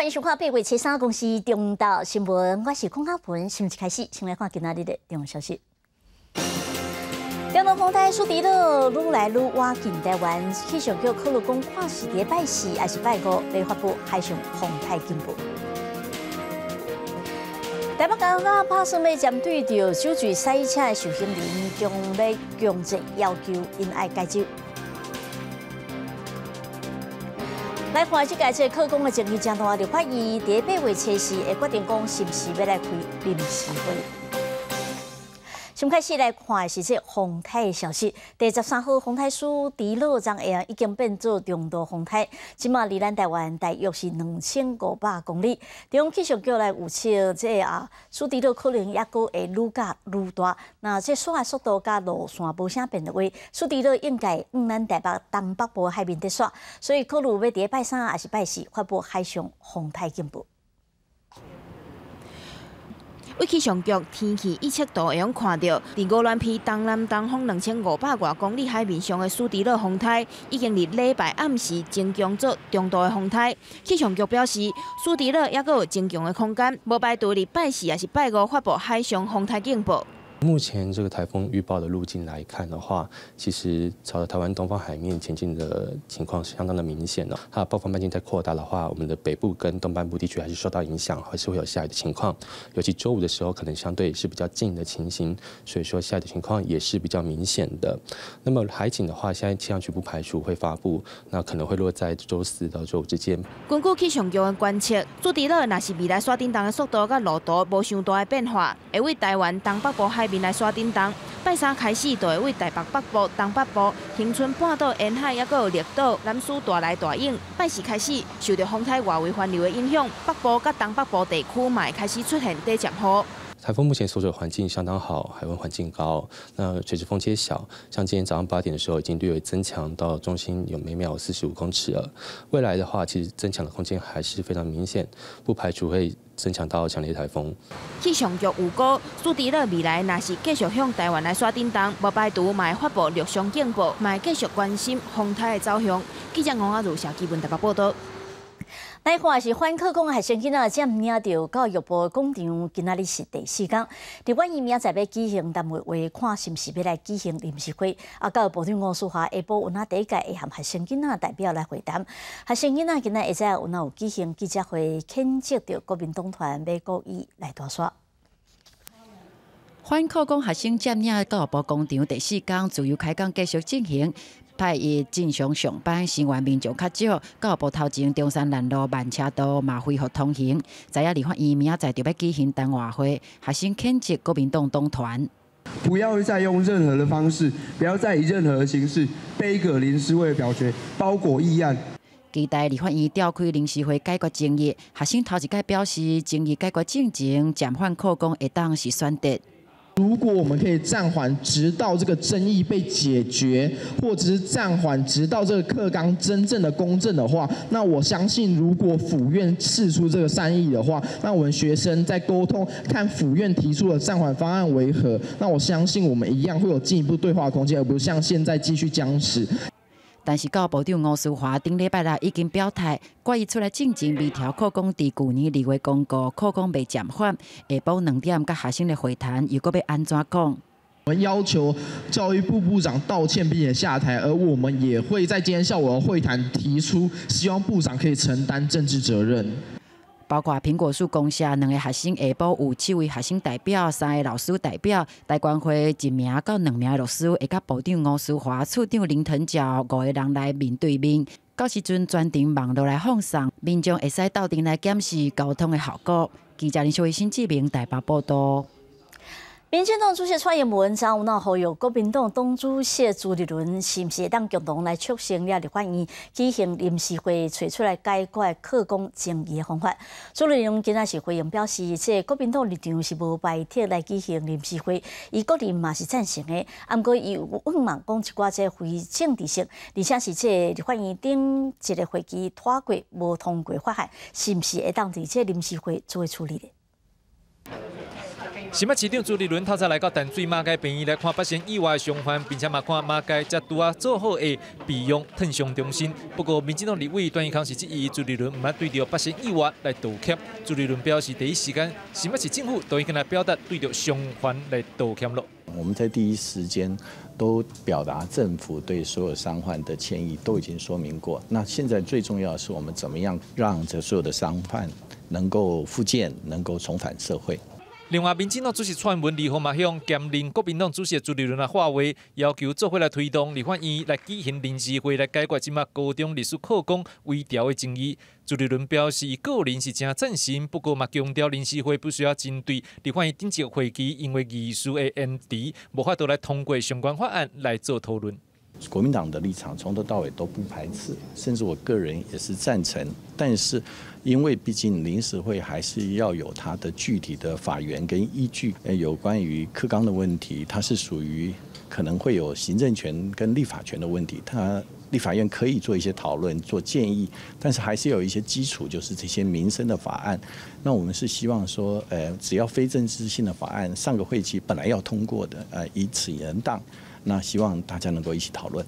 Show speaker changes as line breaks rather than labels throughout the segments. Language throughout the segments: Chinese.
欢迎收看八月七三公司中道新闻，我是孔嘉鹏。新闻一开始，先来看今仔日的重要消息。中东风台苏迪勒愈来愈晚近台湾，气象局考虑讲看是礼拜四还是拜五来发布海上风台警报。台北港啊，拍算要针对着酒醉赛车的受刑人，将要强制要求因爱戒酒。来看这届课工的争议，将大，就发现第八月初时会决定讲是不是要来开临时会。先开始来看的是这洪台的消息。第十三号洪台苏迪洛张下已经变做中度洪台，即嘛离咱台湾大约是两千五百公里。中气象局来预测，这啊苏迪洛可能也阁会愈加愈大。那这刷的速度加路线无啥变的话，苏迪洛应该往咱台北东北部海面在刷，所以考虑要伫拜三还是拜四发布海上洪台警报。
为气象局天气预测图会用看到，伫五乱片东南东风两千五百外公里海面上的苏迪勒风台，已经伫礼拜暗时增强做中度的风台。气象局表示，苏迪勒还阁有增强的空间，无排除伫拜四还是拜五发布海上风台警报。
目前这个台风预报的路径来看的话，其实朝着台湾东方海面前进的情况是相当的明显的。它暴风半径在扩大的话，我们的北部跟东半部地区还是受到影响，还是会有下雨的情况。尤其周五的时候，可能相对是比较近的情形，所以说下雨的情况也是比较明显的。那么海警的话，现在气象局不排除会发布，那可能会落在周四到周五之间。
根据气象局的观测，朱迪勒那是未来刷叮当的速度跟路途无相大的变化，会为台湾东北部海。面来刷叮当，拜三开始就会为台北北部、东北部、恒春半岛沿海，也有绿岛、南苏大来大影。拜四开始，受到风台外围环流的影响，北部甲东北部地区嘛会开始出现低降雨。
台风目前所处环境相当好，海温环境高，那垂直风切小，像今天早上八点的时候，已经略微增强到中心有每秒四十五公尺了。未来的话，其实增强的空间还是非常明显，不排除会增强到强烈台风。
气象局预告，苏迪勒未来若是继续向台湾来刷叮当，无排除卖发布陆上警报，卖继续关心风台的走向。记者王阿如小基本台北报道。
来看是反客讲，还先今仔占领到教育部广场，今仔日是第四天。伫关于明仔载要举行，但会会看是毋是要来举行临时会。啊，教育部长吴淑华下晡有哪第一届会含还先今仔代表来会谈。学生今仔今仔会在有哪有举行记者会，牵接到国民党团美国意来大刷。
反客讲，学生占领教育部广场第四天，自由开讲继续进行。派伊正常上班，生源民众较少。教育部头前中山南路慢车道嘛恢复通行。知影立法院明仔载就要举行谈话会，学生谴责国民党党团，
不要再用任何的方式，不要再以任何的形式背个临时会表决包裹议案。
期待立法院召开临时会解决争议。学生头一届表示，争议解决进程暂缓扩工会当是选择。
如果我们可以暂缓，直到这个争议被解决，或者是暂缓，直到这个课纲真正的公正的话，那我相信，如果府院释出这个善意的话，那我们学生在沟通，看府院提出的暂缓方案为何，那我相信我们一样会有进一步对话空间，而不是像现在继续僵持。
但是教部长吴淑华顶礼拜六已经表态，关于出来进行微调课纲，伫去年二月公告，课纲未减缓，下晡两点甲学生的会谈，又搁要安怎讲？
我们要求教育部部长道歉并且下台，而我们也会在今天下午的会谈提出，希望部长可以承担政治责任。
包括苹果树公社两个学生下晡有七位学生代表、三个老师代表，大关会一名到两名老师，会甲部长吴淑华、处长林腾蛟五个人来面对面。到时阵全程网络来放送，民众会使到顶来检视沟通的效果。记者林秀慧、新志明台北报道。
民进党主席蔡英文昨有闹呼吁国民党党主席朱立伦是毋是当共同来促成了立法院举行临时会，找出来解决客工争议的方法。朱立伦今仔是回应表示，这国民党立场。是无拜铁来举行临时会，伊个人嘛是赞成的。啊，毋过伊有问问讲一寡这非政治性，而且是这立法院顶一个会期拖过无通过法案，是毋是会当伫这临时会做处理的？
新北市长朱立伦透早来到淡水马街病院来看发生意外伤患，并且嘛看马街才拄啊做好的备用疼伤中心。不过，民进党立委段义康是质疑朱立伦唔爱对着发生意外来道歉。朱立伦表示，第一时间新北市政府都已经来表达对着伤患来道歉了。
我们在第一时间都表达政府对所有伤患的歉意，都已经说明过。那现在最重要的是，我们怎么样让这所有的伤患能够复健，能够重返社会。
另外，民进党主席蔡文立后嘛向兼任国民党主席朱立伦来话话，要求做伙来推动立法院来举行临时会来解决即马高中历史课纲微调的争议。朱立伦表示，个人是真赞成，不过嘛强调临时会不需要针对立法院顶级会期，因为议事的延迟，无法度来通过相关法案来做讨论。
国民党的立场从头到尾都不排斥，甚至我个人也是赞成。但是，因为毕竟临时会还是要有它的具体的法源跟依据。呃，有关于课纲的问题，它是属于可能会有行政权跟立法权的问题。它立法院可以做一些讨论、做建议，但是还是有一些基础，就是这些民生的法案。那我们是希望说，呃，只要非政治性的法案，上个会期本来要通过的，呃，以此人当。那希望大家能够一起讨论。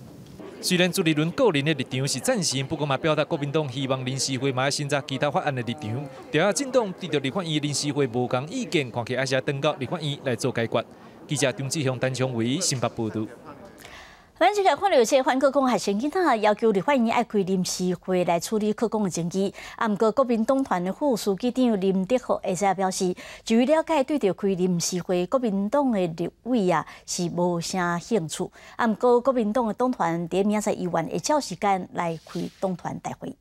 虽然朱立伦个人的立场是赞成，不过嘛表达国民党希望临时会嘛审查其他法案的立场。调查进动，对着立法院临时会无同意见，看起还是要等到立法院来做解决。记者张志雄、陈昌伟新北报道。
咱即个看到有些反国公学生囡仔要求立法院爱开临时会来处理科工的争议，啊，毋过国民党团的副书记长林德豪下则表示，据了解，对着开临时会，国民党的立委啊是无啥兴趣，啊，毋过国民党的党团伫明仔议员会照时间来开党团大会。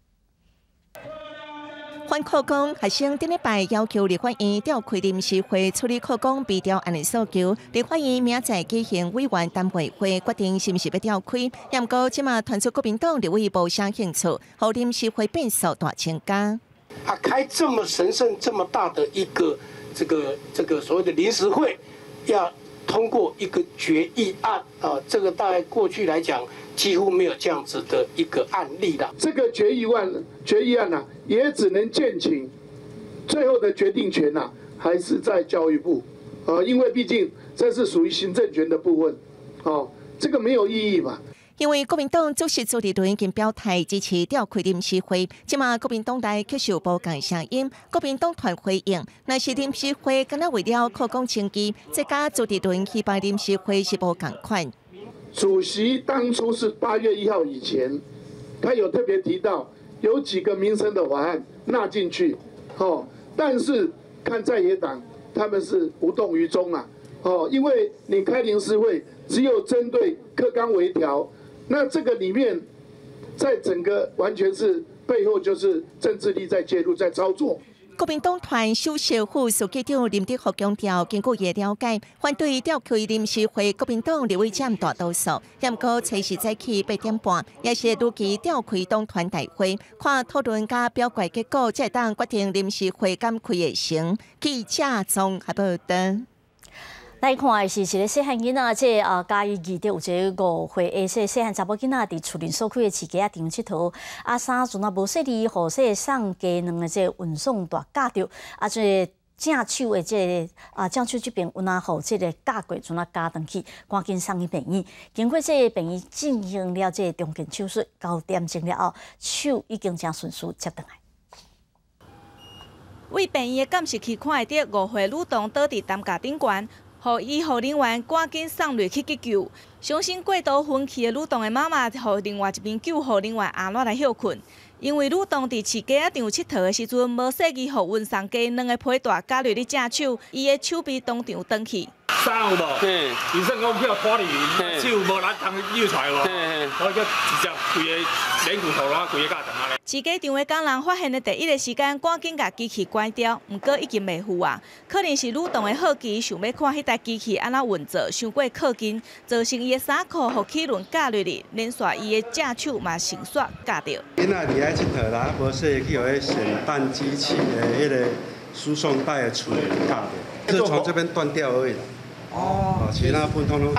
反课纲学生顶礼拜要求立法院调开临时会处理课纲被调案的诉求，立法院明仔举行委员单位会，决定是毋是要调开。不过，即马传出国民党立委无啥兴趣，和临时会变数大增加。
啊，开这么神圣、这么大的一个这个这个所谓的临时会，要通过一个决议案啊，这个大概过去来讲。几乎没有这样子的一个案例的。
这个决议案，决议案呢，也只能建请，最后的决定权呐，还是在教育部，呃，因为毕竟这是属于行政权的部分，哦，这个没有意义嘛。
因为国民党主席朱立伦已经表态支持调开临时会，即马国民党内接受不共声音，国民党团回应，那是临时会，敢若为了可讲清机，再加朱立伦去办临时会是无共款。
主席当初是八月一号以前，他有特别提到有几个民生的法案纳进去，哦，但是看在野党他们是无动于衷啊，哦，因为你开临时会只有针对课纲微调，那这个里面在整个完全是背后就是政治力在介入在操作。
国民党团首席副书记长林德福强调，经过也了解，反对调开临时会，国民党立委占大多数。不过，随时早起八点半，也是如期调开党团大会，看讨论甲表决结果，才当决定临时会敢开会成。记者综合报道。
来看的是一个细汉囡仔，即啊嘉义二有一个误会，而且细汉查某囡仔伫厝里所开的饲鸡啊场佚佗，啊三阵啊无说哩，何说送鸡两个即运送大驾着，啊即正手的即啊正手即边有哪好即个驾过阵啊加上去，赶紧送去病院。经过即病院进行了即中间手术，九点钟了后，手已经正顺速接倒来。
为病院的监视器看会到，误会女童倒伫担架顶悬。互医护人员赶紧送入去急救，相信过度昏去的女童的妈妈，互另外一名救护人员压落来休困。因为女童伫饲鸡仔场佚佗的时阵，无适宜互运送鸡两个皮带夹入咧正手，伊的手臂当场断去。
衫有无？嘿，医生讲票拖里面，手无力通扭出来无？我叫直接规个头啦，规个架断啊
饲鸡场的工人发现的第一个时间，赶紧把机器关掉，毋过已经未赴啊。可能是女童的好奇，想要看迄台机器安怎运作，伤过靠近，造成伊的衫裤互气轮夹入去，连续伊的正手嘛绳索夹着。
囡仔伫遐佚佗啦，无说去互迄旋转机器的迄个输送带的处理夹着，就从这边断掉而已。哦，其他普通通。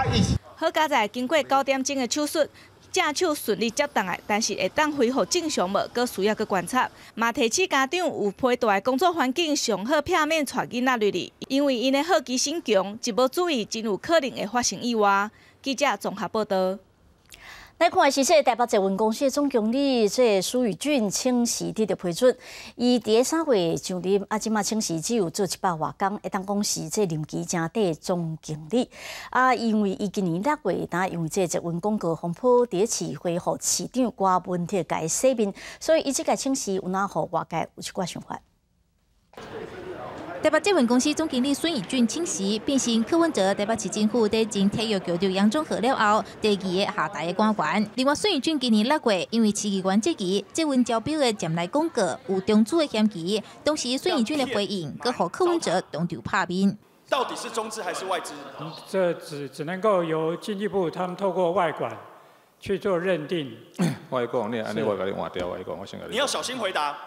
好，加在经过九点钟的手术，
正手顺利接档来，但是会当恢复正常无，阁需要去观察。嘛提醒家长有批大的工作环境上好，片面带囡仔入去，因为因的好奇心强，一无注意，真有可能会发生意外。记者综合报道。
来看是说台北捷运公司的总经理这苏宇俊请辞得到批准，伊第三月上任，啊，即马请辞只有做一百外工，会当讲是这任期正短总经理。啊，因为伊今年六月，呾因为这捷运广告风波，第一次恢复市长挂问题改说明，所以伊即个请辞有哪好外界有一寡想法。
台北捷运公司总经理孙以俊请辞，变成柯文哲台北市政府在经体育局长杨忠和了后，第二个下台的官员。另外，孙以俊今年六月因为市议员这期捷运招标的占来广告有中资的嫌疑，当时孙以俊的回应，佮和柯文哲同场拍面。
到底是中资还是外资？
这只只能够由经济部他们透过外管去做认定。
外管，你安尼我甲你换掉外管，我先甲
你。你要小心回答。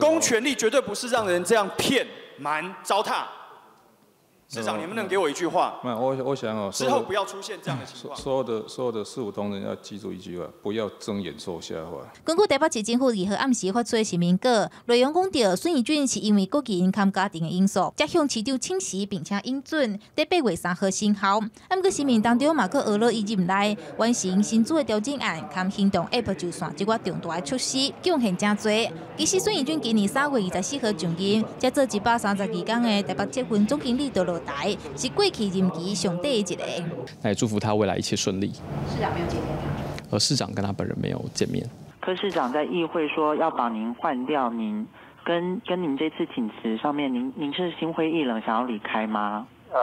公权力绝对不是让人这样骗。瞒糟蹋。市长，你们能给我一句话？
那我我想哦，
之后不要出现这样的情况。
所有的所有的事务同仁要记住一句话：不要睁眼说瞎话。
根据台北市政府二号暗时发出的声明稿，内容讲到孙义俊是因为个人兼家庭的因素，才向市长请辞，并且应准在八月三号生效。啊，过声明当中嘛，佮俄罗伊入来完成新组的调整案，兼行动 App 就算即个重大的出事，贡献真多。其实孙义俊今年三月二十四号上任，才做一百三十二天的台北结婚总经理都落。台是过去任期上第一个。
那也祝福他未来一切顺利。
市长没有见面
而市长跟他本人没有见面。
柯市长在议会说要把您换掉，您跟跟您这次请辞上面，您您是心灰意冷，想要离开吗？
呃，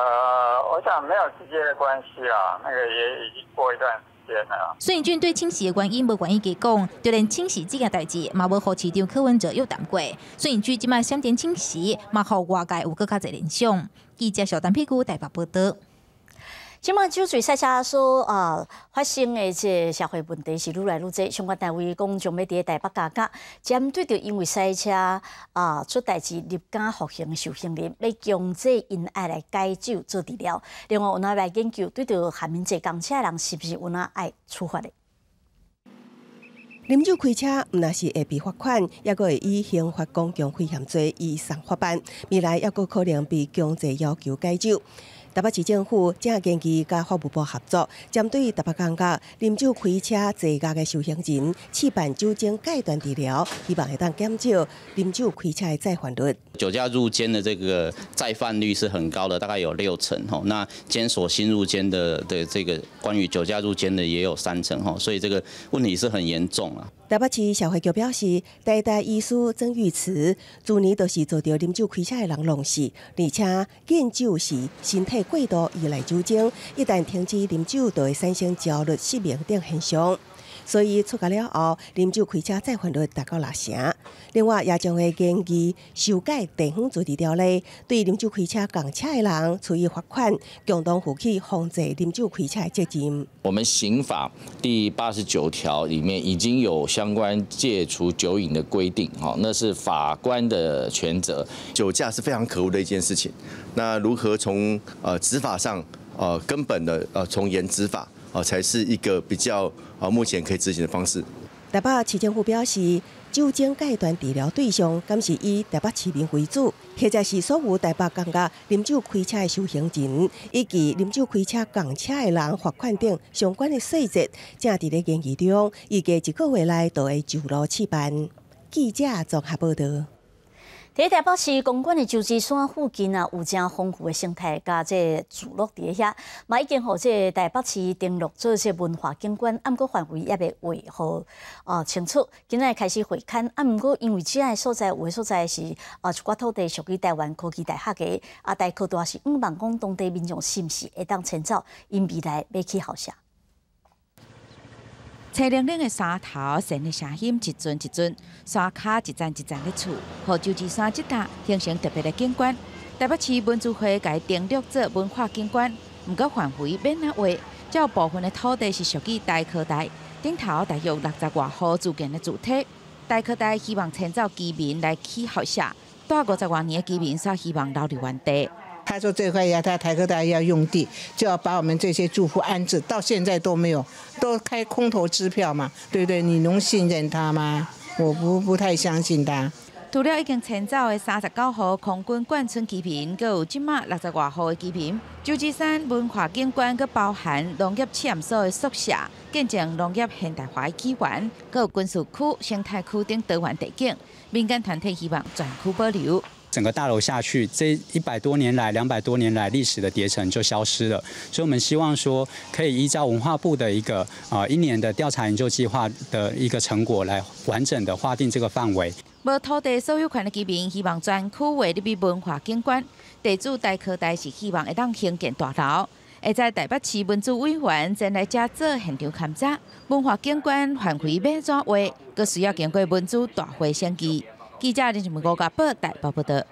我想没有直接的关系啊，那个也已经过一段。
孙宇俊对清洗的原因无愿意讲，就连清洗这件代志，嘛无和市长柯文哲有谈过。孙宇俊即卖闪电清洗，嘛互外界有更加侪联想。记者小陈屁股台北报道。
即马酒醉赛车所啊发生的这社会问题是愈来愈多，相关单位讲将要伫台北加价，针对着因为赛车啊出代志立竿服刑受刑人，要强制因爱来解酒做治疗。另外有哪来研究对着下面这讲车人是不是有哪爱处罚的？
啉酒开车，毋那是会被罚款，也个会以刑法公共危险罪移送法办，未来也个可能被强制要求解酒。台北市政府正建议甲法务部合作，针对台北港角啉酒开车坐驾的受刑人，试办酒精戒断治疗，希望会当减少啉酒开车的再犯率。
酒驾入监的这个再犯率是很高的，大概有六成吼。那监所新入监的的这个关于酒驾入监的也有三成吼，所以这个问题是很严重啊。
台北市社会局表示，代代医师曾玉慈，去年都是做到啉酒开车的人弄死，而且饮酒时身体过度依赖酒精，一旦停止啉酒，就会产生焦虑、失眠等现象。所以出家了后，啉酒开车再犯率达到六成。另外，也将会根据修改地方自治条例，对啉酒开车共车的人处以罚款，共同负起防止啉酒开车的责任。
我们刑法第八十九条里面已经有相关戒除酒瘾的规定，哈，那是法官的权责。
酒驾是非常可恶的一件事情，那如何从呃执法上呃根本的呃从严执法？哦，才是一个比较啊，目前可以执行的方式。
台北市政府表示，酒精戒断治疗对象，敢是以台北市民为主，或者是所有台北港加啉酒开车的修行人，以及啉酒开车港车的人罚款等相关的细节，正伫咧研究中，预计一个月内就会就路起办。记者综合报道。
伫台北市公馆的旧址山附近啊，有正丰富的生态，加这住落伫遐，嘛已经互这台北市登录做些文化景观，啊，毋过范围也未为好啊清楚。今仔开始会勘，啊，毋过因为即个所在有诶所在是啊，一寡土地属于台湾科技大学嘅，啊，大科大是毋望讲当地民众是毋是会当迁走，因未来要去校舍。
青亮亮的山头，神的声音一阵一阵，山卡一站一站的厝，和旧址山这搭形成特别的景观。台北市文资会改定录做文化景观，毋过范围免那话，有部分的土地是属于大科大，顶头大约六十外户住建的主体。大科大希望迁走居民来起校舍，大五十多年的居民则希望留伫原地。
他说这块要他台科大要用地，就要把我们这些住户安置，到现在都没有，都开空头支票嘛，对不对？你能信任他吗？我不不太相信他。
除了已经迁走的三十九号空军贯村基坪，阁有即马六十外号的基坪。九芝山文化景观阁包含农业试验所的宿舍，见证农业现代化的起源，阁有军事区、生态区等多元地景。民间团体希望全区保留。
整个大楼下去，这一百多年来、两百多年来历史的叠层就消失了。所以，我们希望说，可以依照文化部的一个啊一年的调查研究计划的一个成果，来完整的划定这个范围。
无土地所有权的居民希望全区划入文化景观，地主大科大是希望会当兴建大楼，会在台北市文主委员前来遮做现场勘察。文化景观范围要怎划，阁需要经过文主大会审议。记者林俊文、吴家宝台报不得。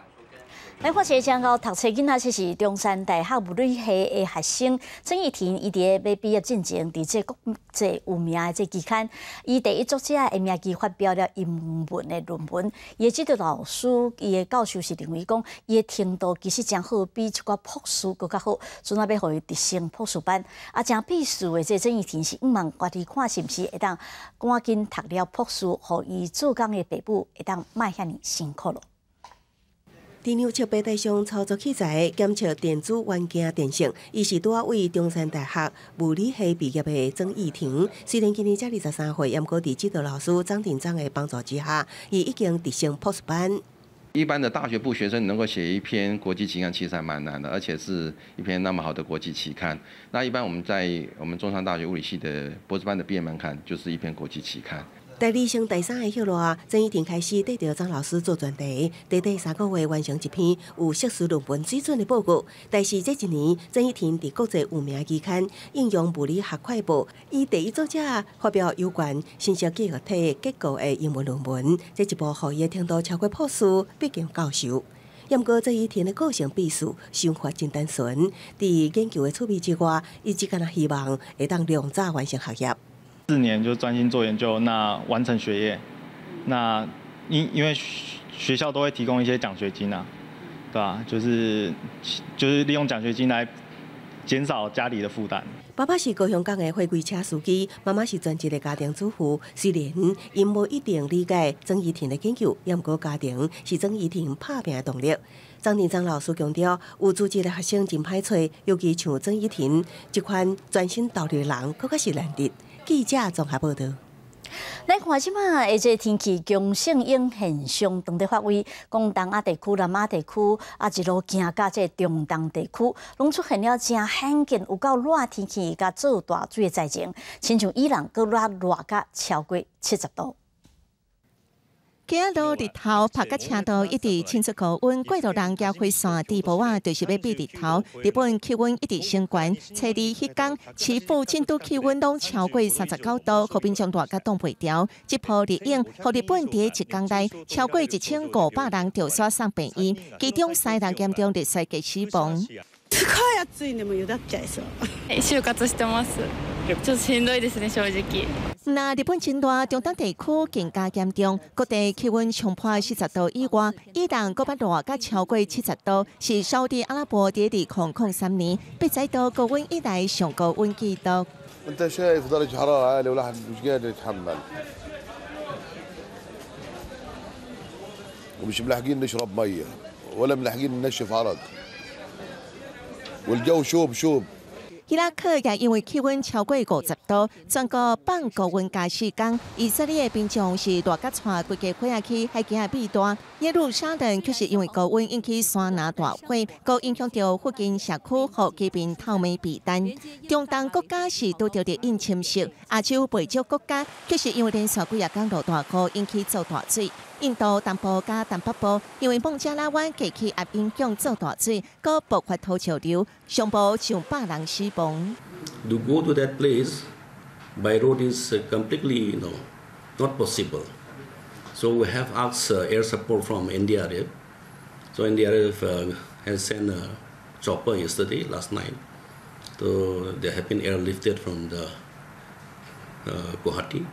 来看这将到读册囡仔，这是中山大学物理系的学生曾义婷，伊伫咧要毕业进前，伫这国际有名的这期间，伊第一作者的名记发表了英文的论文。伊即个老师，伊的教授是认为讲，伊的程度其实真好，比一寡博士更较好。所以要互伊直升博士班。啊，真必须的这曾义婷是毋望家己看是毋是会当赶紧读了博士，互伊做工的爸母会当卖遐尼辛苦咯。
电牛七八台上操作器材检测电子元件电性，伊是多位中山大学物理系毕业的曾义婷。虽然今年才二十三岁，也毋过伫指导老师张庭章的帮助之下，伊已经直升博士班。
一般的大学部学生能够写一篇国际期刊，其实还蛮难的，而且是一篇那么好的国际期刊。那一般我们在我们中山大学物理系的博士班的毕业门槛，就是一篇国际期刊。
第二升第三个迄落，曾一婷开始带着张老师做专题，短短三个月完成一篇有硕士论文水准的报告。但是这一年，曾一婷伫国际有名期刊《应用物理学快报》以第一作者发表有关信息结合体结构的英文论文。这一部学业程度超过博士，毕竟教授。不过曾一婷的个性秘书想法真单纯，伫研究的趣味之外，伊只敢若希望会当尽早完成学业。
四年就专心做研究，那完成学业，那因因为学校都会提供一些奖学金啊，对吧？就是就是利用奖学金来减少家里的负担。
爸爸是高雄港的货柜车司机，妈妈是专职的家庭主妇。虽然因无一定理解曾怡婷的研究，也毋过家庭是曾怡婷拍拼的动力。张庭章老师强调，有组织的学生真歹找，尤其像曾怡婷这款专心投入的人，更加是难得。记者综合报道。
来看即马下这天气，强盛影现象当地发威，广东啊地区、南亚地区啊一路行到这中东地区，拢出现了真罕见有够热天气，甲做大水的灾情，亲像伊朗搁热热甲超过七十度。
今日日头拍甲车道一直清出高温，过度人交会线地步啊，就是要避日头。日本气温一直升高，初二迄天，市府京都气温拢超过三十九度，河边将大甲冻袂掉。这波热影，互日本第一工内超过一千五百人着刷上病院，其中三人严重热衰嘅死亡。
すごい暑いでもゆだっちゃいそう。就活してます。ちょっとしんどいですね正直。
那日本真大中东地区更加严重，各地气温冲破四十度以外，伊朗各不热甲超过七十度，是沙特阿拉伯第二空空三年被载到高温以来上高温纪录。
انت شايف درجة حرارة عالية والواحد مش قادر يتحمل ومش ملاحقين نشرب مية ولا ملاحقين ننشف عرق والجو شوب شوب
伊拉克也因为气温超过五十度，全国放高温假时间。以色列兵将是大甲带规家火去海基海避端，耶路撒冷却是因为高温引起山拿大火，高影响到附近社区和居民透明避单。中东国家是拄着的因侵蚀，亚洲北洲国家却是因为连续几日降落大雨引起造大水。 印度东部加东北部因为孟加拉湾地区压影响造大水，各爆发土石流，上报上百人死亡。
To go to that place by road is completely, you know, not possible. So we have asked air support from India. So India has sent a chopper yesterday, last night. So they have been airlifted from the Guwahati.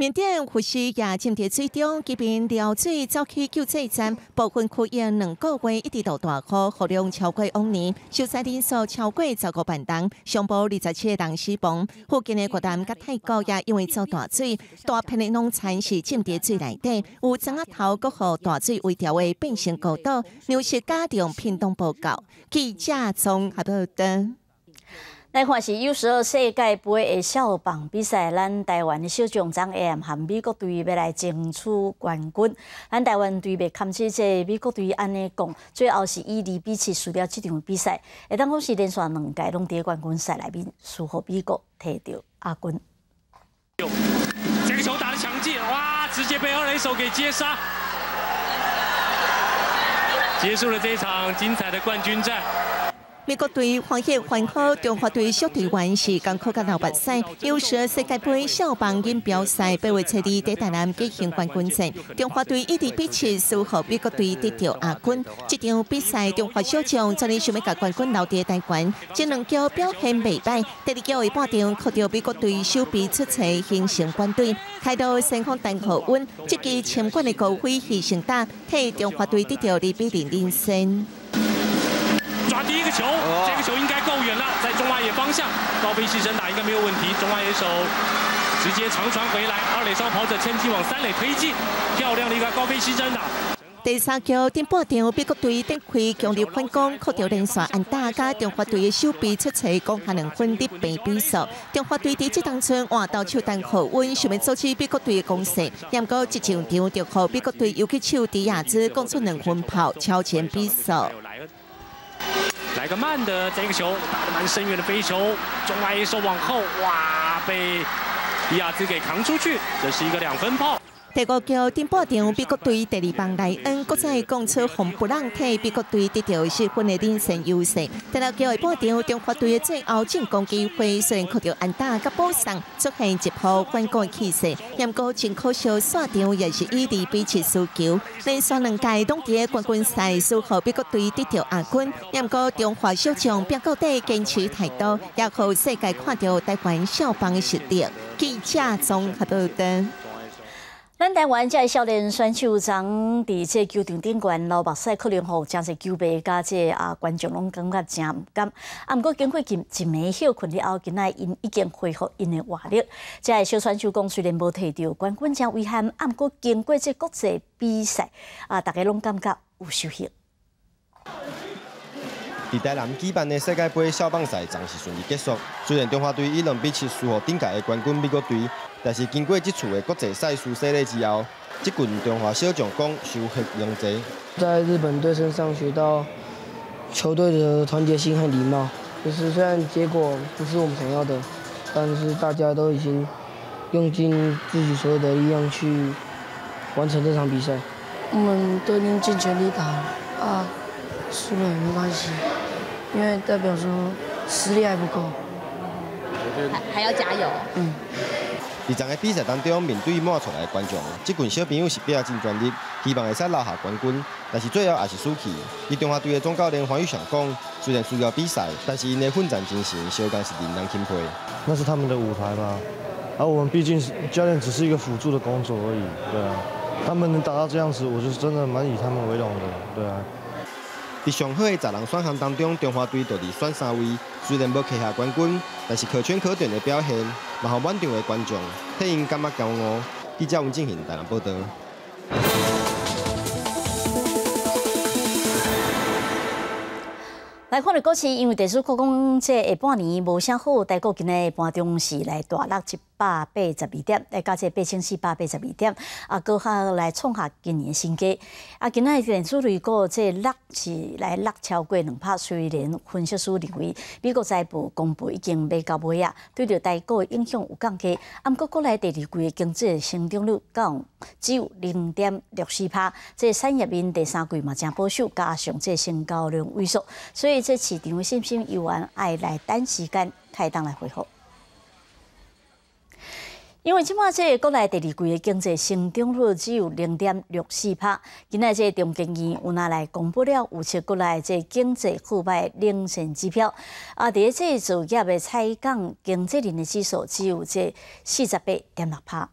缅甸护士也浸伫水中，这边撩水走去救济站，部分区域两个月一直到大雨，雨量超过往年，受灾人数超过十个万人，上报二十七个人死亡。附近的国南甲泰国也因为遭大水，大片的农产是浸伫水内底，有庄仔头阁予大水围条的变成孤岛，纽是家庭片东报告，记者从下报道。
来看是 U 十二世界杯的小棒比赛，咱台湾的小将张 AM 和美国队要来争取冠军。咱台湾队要堪起这美国队安尼讲，最后是以二比七输掉这场比赛。会当讲是连续两届拢伫冠军赛内面输给美国，摕到亚军。
这个球打的强劲，哇！直接被二垒手给接杀，结束了这一场精彩的冠军战。
美国队欢喜欢好，中华队小队员是刚考到老八赛，又是世界杯小棒锦标赛八月七日在台南举行冠军赛，中华队一直比七输给美国队得到亚军。这场比赛中华小将昨日想要甲冠军留在台湾，这两球表现未歹，第二球的半场靠着美国队手臂出彩形成冠队，开到先锋单后稳，这支前冠的高飞牺牲打，替中华队得到二比零领先。
抓第一个球，这个球应该够远了，在中外野方向，高飞牺牲打应该没有问题。中外野手直接长传回来，二垒双跑者趁机往三垒推进，漂亮的一个高飞牺牲打。
第三球顶半场，美国队展开强烈反攻，靠着连续安打加中华队的手臂出彩，攻下两分的平比数。中华队在这当中换到球单后稳，想要阻止美国队的攻势，不过一场场就靠美国队又去手迪亚兹攻出两分炮，超前比数。
来个慢的，这个球打得蛮深远的飞球，中外一手往后，哇，被迪亚兹给扛出去，这是一个两分炮。
第五球顶半场，美国队第二棒莱恩国在攻出红布朗替美国队得到十分的领先优势。第六球的半场，中华队的最后进攻机会虽然靠着安打甲补上出现一波反攻的气势，不过真可惜赛场也是以二比七输球。连续两届冬季冠军赛输给美国队得到亚军，不过中华小将拼到底坚持态度，也让世界看到台湾小棒的实力。记者综合报道。
咱台湾这少年选手长伫这球场顶悬流目屎，可能吼真是球迷甲这啊观众拢感觉真唔甘。啊，毋过经过一一暝休困了后，今仔因已经恢复因的活力。这小选手讲虽然无摕到冠军真遗憾，啊，毋过经过这国际比赛，啊，大家拢感觉有收获。
伫台南举办的世界杯小棒赛暂时顺利结束，虽然中华队以两比七输给顶届的冠军美国队。但是经过这次的国际赛事洗礼之后，这群中华小将讲收获良多。
在日本队身上学到球队的团结心和礼貌。就是虽然结果不是我们想要的，但是大家都已经用尽自己所有的力量去完成这场比赛。我们都已经尽全力打了啊，输了也没关系，因为代表说实力还不够，
还还要加油。嗯。
二场的比赛当中，面对满出来的观众，这群小朋友是比较尽专业，希望会使拿下冠军。但是最后也是输去。以中华队的总教练黄宇翔讲，虽然输掉比赛，但是因的奋战精神，相当是令人钦佩。
那是他们的舞台吧，而我们毕竟是教练，只是一个辅助的工作而已。对啊，他们能达到这样子，我就是真的蛮以他们为荣的。对啊。
在上好的十人选项当中，中华队就伫选三位，虽然无拿下冠军，但是可圈可点的表现，也让满场的观众替因感觉骄傲。记者吴进行台南报道。
来看的股市，因为地主国讲这下半年无啥好，大股今日盘中是来大落一百八十二点，来加这八千四百八十二点，啊，搁下来创下今年新高。啊，今仔日电子类股这落是来落超过两百，虽然分析师认为美国财报公布已经卖到尾啊，对着大股影响有降低。啊，毋过国内第二季的经济成长率降只有零点六四拍，这产业面第三季嘛正保守，加上这成交量萎缩，所以这市场信心有完爱来短时间开档来恢复。因为即马这国内第二季的经济成长率只有零点六四帕，今仔这中经院有拿来公布了预测国内这经济腐败领先指标，啊，伫这主业的采港经济人的指数只有这四十八点六帕。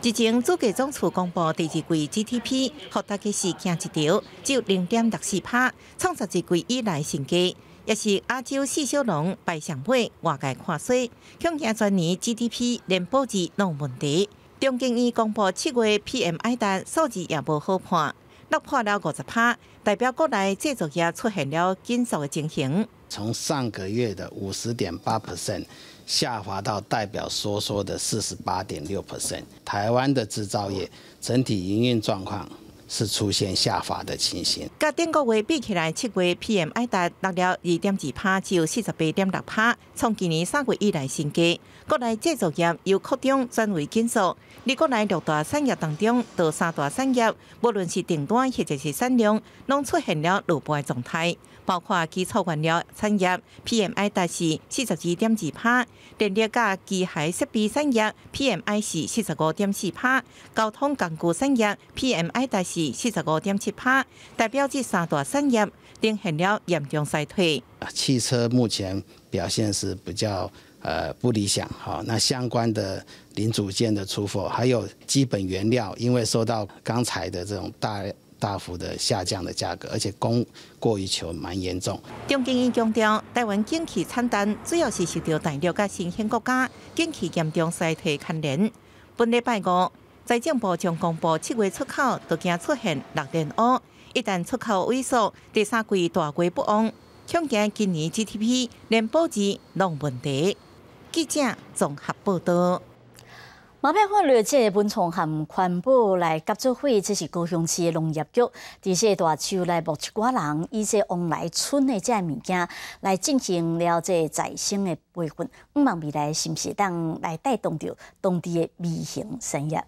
日前主计总署公布第二季 GDP，和大家是惊一条，只有零点六四帕，创十二季以来新低。也是亚洲四小龙排上尾，外界看衰，恐惊全年 GDP 连保值拢问题。中经院公布七月 PMI 单数字也无好看，落破了五十帕，代表国内制造业出现了紧缩的情形。
从上个月的五十点八 percent 下滑到代表收缩的四十八点六 percent，台湾的制造业整体营运状况。是出现下滑的情形。
甲顶个月比起来，七月 PMI 达落了二点二帕，只有四十八点六帕，从今年三月以来新低。国内制造业由扩张转为紧缩，而国内六大产业当中，到三大产业，无论是订单或者是产量，拢出现了落败状态。包括基础原料产业 PMI 达是四十二点二帕，电力甲机械设备产业 PMI 是四十五点四帕，交通工具产业 PMI 达是四十五点七帕，代表这三大产业呈现了严重衰退。
汽车目前表现是比较呃不理想，好，那相关的零组件的出货，还有基本原料，因为受到钢材的这种大。大幅的下降的价格，而且供过于求蛮严重。
中经院强调，台湾景气惨淡，主要是受到大陆甲新兴国家景气严重衰退牵连。本礼拜五，财政部将公布七月出口都惊出现六点五，一旦出口萎缩，第三季大规不旺，恐惊今年 GDP 连保值拢问题。记者综合报道。
马片法律这文创和环保来合作会，这是高雄市的农业局。伫这大树内木一寡人，以这往来村的这物件来进行了这再生的培训，毋望未来是毋是当来带动着当地的微型产业。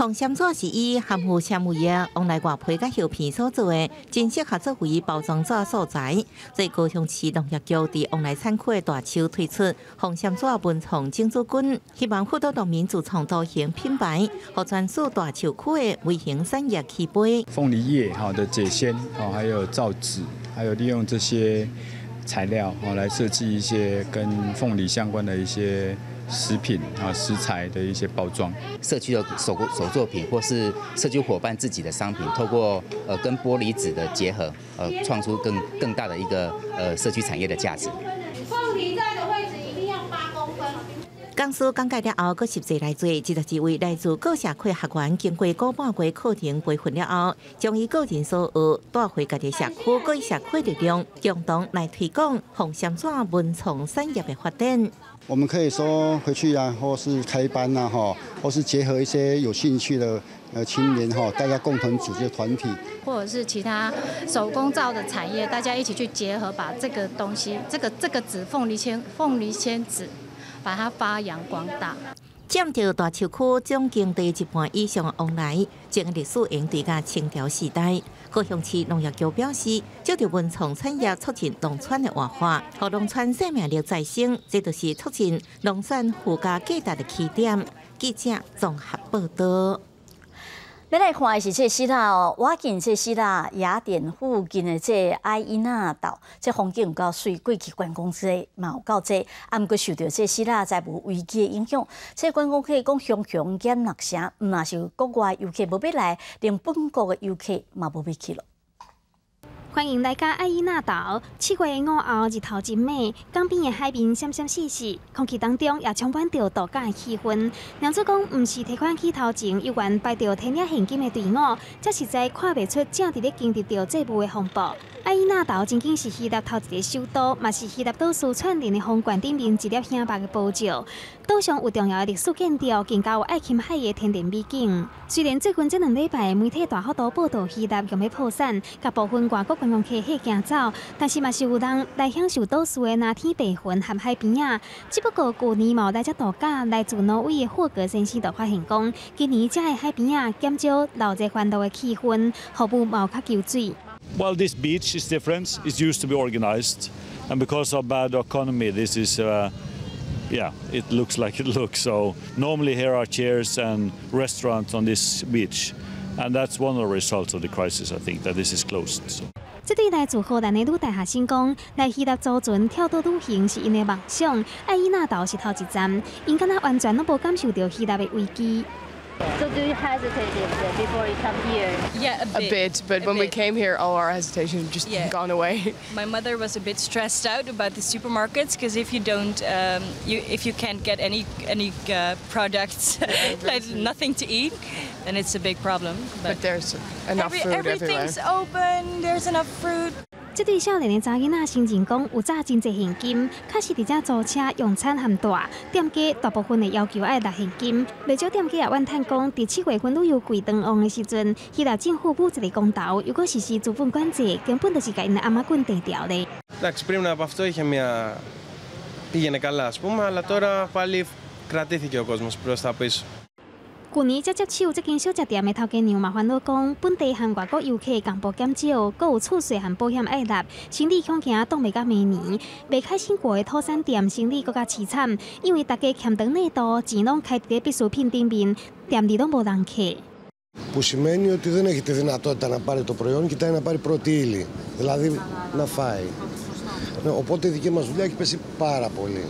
红线纸是以含糊纤维业往来外皮甲叶片所做的，真适合作为包装纸素材。在高雄市农业局伫往来产区的大树推出红线纸文创精组军，希望辅导农民自创造型品牌，和专属大树区的微型产业起飞。
凤梨叶好的解鲜哦，还有造纸，还有利用这些材料哦来设计一些跟凤梨相关的一些。食品啊，食材的一些包装，
社区的手手作品，或是社区伙伴自己的商品，透过呃跟玻璃纸的结合，呃，创出更更大的一个呃社区产业的价值。凤梨在的位置一定要八
公分。讲师讲解了后，个十岁来做，这十几位来自各社区学员，经过高半月课程培训了后，将伊个人所学带回家己社区，各社区力量，共同来推广红香纸文创产业的发展。
我们可以说回去啊，或是开班呐，哈，或是结合一些有兴趣的呃青年哈，大家共同组织团体，
或者是其他手工皂的产业，大家一起去结合，把这个东西，这个这个纸凤梨签凤梨签纸，把它发扬光大。
占着大树区总经地一半以上的往来，将历史延续到清朝时代。高雄市农业局表示，借着文创产业促进农村的活化，和农村生命力再生，这就是促进农村附加价值的起点。记者综合报道。
要来看的是这希腊哦，我见这希腊雅典附近的这埃伊纳岛，这风景有够水，过去观光这嘛有够多，啊，毋过受到这希腊债务危机的影响，这观光客讲熊熊减六成，毋若是国外游客无必来，连本国的游客嘛无必去了。
欢迎来到爱伊纳岛，七月五号日头真美，江边的海面闪闪细细，空气当中也充满着度假的气氛。娘子讲，毋是提款机头前有缘排着天领现金的队伍，则是在看不出正伫咧经历着这部的风暴。爱伊纳岛曾经是希腊头一个首都，嘛是希腊岛屿串联的风冠顶面一粒显白的宝石。岛上有重要的历史建筑，更加有爱琴海的天然美景。虽然最近这两礼拜媒体大幅度报道希腊用要破产，甲部分外国观光客吓惊走，但是嘛是有人来享受岛屿的蓝天白云和海边啊。只不过旧年冇来这度假，来自挪威的霍格先生就发现讲，今年这的海边啊减少闹热欢乐的气氛，服务冇较求水。
Well, this beach is different. It used to be organized, and because of bad economy, this is, uh, yeah, it looks like it looks. So normally here are chairs and restaurants on this beach, and that's one of the results of the crisis. I think that this is closed. So.
这对来自荷兰的女大学生讲，来希腊坐船跳岛旅行是因的梦想。爱伊那岛是头一站，因敢若完全拢无感受到希腊的危机。
So do you hesitate before you come here?
Yeah, a bit. A bit, but a when bit. we came here, all our hesitation just yeah. gone away.
My mother was a bit stressed out about the supermarkets because if you don't, um, you if you can't get any any uh, products, like nothing to eat, then it's a big problem.
But, but there's enough
every,
food
everything's
everywhere.
open. There's enough fruit.
这对少年的查囡仔心情讲，有早真侪现金，确实伫遮租车用餐含大，店家大部分的要求爱拿现金。不少店家也怨叹讲，伫七月份旅游贵登旺的时阵，希腊政府补一个公道，如果实施资本管制，根本就是甲因的阿妈棍地掉咧。
Εντάξει, πριν από αυτό είχε μια... πήγαινε καλά, ας πούμε, αλλά τώρα πάλι κρατήθηκε ο κόσμος προς τα πίσω.
去年才接手这间小食店的头家娘麻烦恼讲，本地和外国游客共步减少，阁有厝税和保险爱纳，生意恐惊挡袂到明年。未开新过的土产店生意更加凄惨，因为大家欠长内度，钱拢开伫必需品顶面，店里都无人客。
Που σημαίνει ότι δεν έχει τη δυνατότητα να πάρει το προϊόν, κοιτάει να πάρει πρώτη ύλη, δηλαδή να φάει. Οπότε η δική μας δουλειά έχει πέσει πάρα πολύ.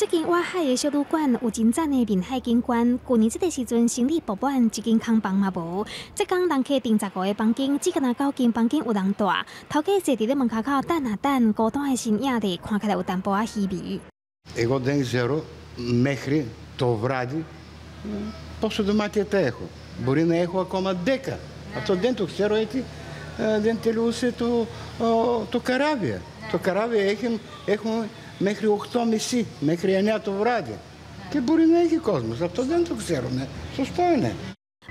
这间外海的小旅馆有真赞的滨海景观。去年这个时阵，生意不满，一间空房嘛无。这间人客订十五个房间，只敢九间房间有人住。头家坐伫咧门口口等啊等，孤单的身影的看起来有淡薄仔稀微。
Εγώ δεν ξέρω μέχρι το βράδυ πόσο δωμάτια τα έχω. Μπορεί να έχω ακόμα 10. Αυτό δεν το ξέρω έτσι. Δεν τελούσε το, το καράβι. Το καράβι έχουν μέχρι 8.30 μέχρι 9 το βράδυ. Και μπορεί να έχει κόσμο. Αυτό δεν το ξέρουμε. Σωστό είναι.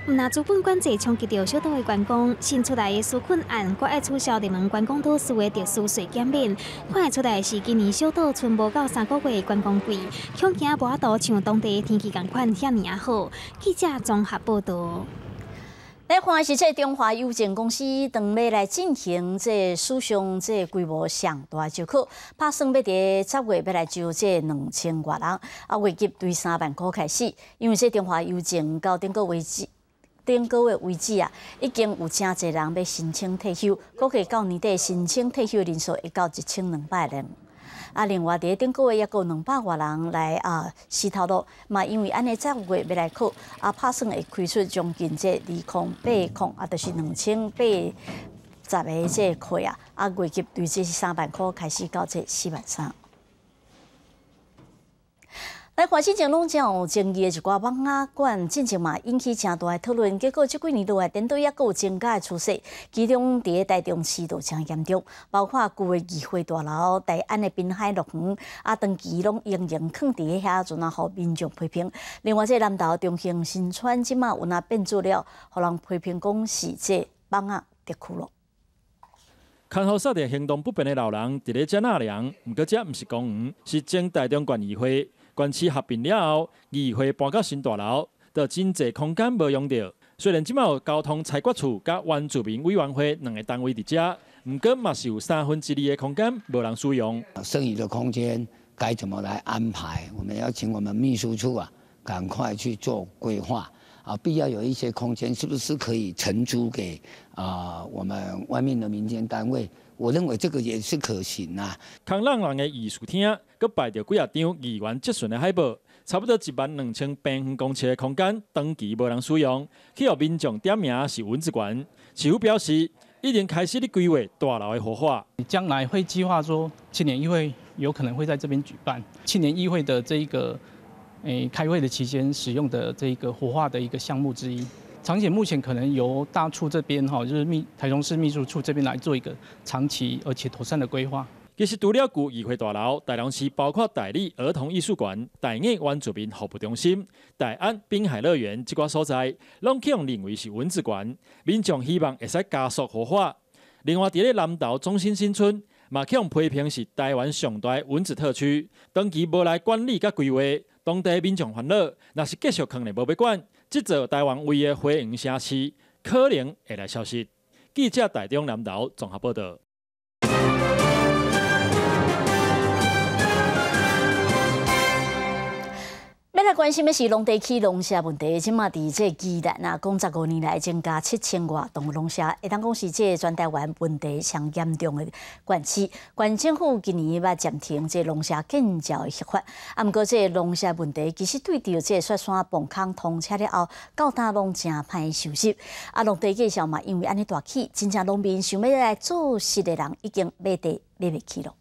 唔拿资本管制冲击到小岛的员工，新出来的纾困案，搁爱取消人们员工都司的特殊税减免。看出来是今年小岛存无到三个月的员工贵，恐惊无法度像当地天气共款遐尼好。记者综合报道。
来看是这中华邮政公司当要来进行这史上这规模上大招考，打算要伫十月要来招这两千多人，啊，月级对三万块开始。因为这中华邮政到顶个为止，顶个月为止啊，已经有真侪人要申请退休，估计到年底申请退休人数会到一千两百人。啊，另外伫顶个月也有两百外人来啊，试头路嘛，因为安尼十月要来考，啊，拍算会开出将近这二空八空，啊，就是两千八十个这课啊，啊，月级对这是三万块开始到这四万三。来，环境正拢真有争议的一寡网啊馆，进前嘛引起诚大的讨论。结果即几年来，针对也有增加的趋势，其中伫个台中市都诚严重，包括旧的议会大楼、台安的滨海乐园，啊，长期拢仍然放伫遐，阵啊，互民众批评。另外，这南投中兴新村即嘛有那变做了，互人批评讲是这网啊跌窟窿。
看好设定行动不便的老人，伫咧遮纳凉，毋过遮毋是公园，是正台中县议会。关市合并了后，议会搬到新大楼，就真济空间无用到。虽然即有交通采决处甲原住民委员会两个单位伫遮，毋过嘛是有三分之二的空间无人使用。
剩余的空间该怎么来安排？我们要请我们秘书处啊，赶快去做规划啊！必要有一些空间，是不是可以承租给啊我们外面的民间单位？我认为这个也是可行啊。
康浪人的艺术厅，佮摆着几啊张议员质询的海报，差不多一万两千平方公尺的空间，长期无人使用，去予民众点名是文字馆。市府表示，已经开始的规划大楼的活化。
将来会计划说，青年议会有可能会在这边举办青年议会的这一个诶开会的期间使用的这一个活化的一个项目之一。长期目前可能由大处这边哈，就是秘台中市秘书处这边来做一个长期而且妥善的规划。
其实除了古议会大楼，台中市包括代理儿童艺术馆、台艺原住民服务中心、台安滨海乐园这挂所在，拢启用认为是蚊子馆，民众希望会使加速活化。另外，伫咧南投中心新村，嘛启用批评是台湾上大蚊子特区，长期无来管理甲规划，当地民众烦恼，若是继续坑咧无要管。这座台湾唯的花园城市可能会来消失。记者台中南投综合报道。
要来关心的是农地区农舍问题，即马伫这基南啊，讲十五年来增加七千外栋农舍，会当讲是这全台湾问题上严重的县市。县政府今年要暂停这农舍建造的计划，啊，毋过这农舍问题其实对着这雪山崩坑通车了后，到大拢真歹收拾。啊，农地介绍嘛，因为安尼大起，真正农民想要来做事的人已经买地买袂起了。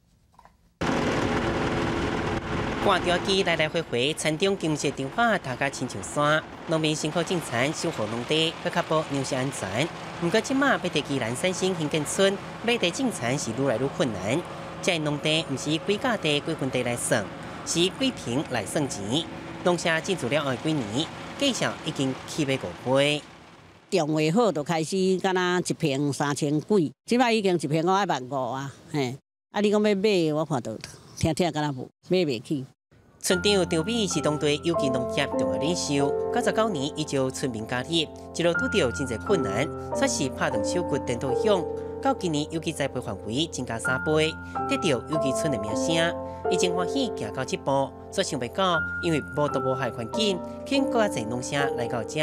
挂吊机来来回回，田中经济电话大家亲像山，农民辛苦种田，收获农地，要确保粮食安全。不过，即马要地基南三星兴建村买地种田是愈来愈困难。这农地不是几价地、几分地来算，是几平来算钱。农舍进驻了后几年，计上已经起码五倍。
种话好，就开始敢若一平三千几，即摆已经一平五爱万五啊，嘿。啊，你讲要买，我看到。听听敢若无买袂起。
村长张美是当地有机农业重要领袖，九十九年伊就村民加入，一路拄到真侪困难，算是拍断手骨颠倒响。到今年有机栽培范围增加三倍，得到有机村的名声，已经欢喜行到这步，所想袂到，因为无毒无害环境，更加侪农舍来到这，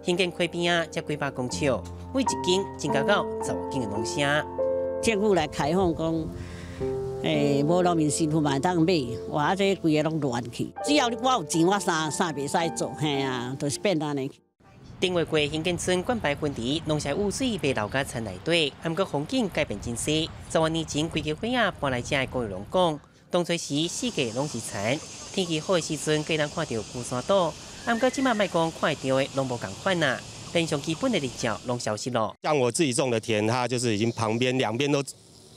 兴建溪边啊，才几百公顷，每一间增加到十万间的农舍。
政府来开放讲。诶，无农民辛苦嘛当买，哇！这规个拢乱去。只要我有钱，我啥啥袂使做，嘿啊，都是变安尼。
定位过兴建村灌溉分地，农舍污水被流到村内底，还过风景改变真势。十万年前，规个伙啊搬来遮的高玉龙讲，当初时四界拢是田，天气好的时阵，皆能看到孤山岛。还过即马卖讲看到的拢无共款呐，连上基本的日照拢消失咯。
像我自己种的田，它就是已经旁边两边都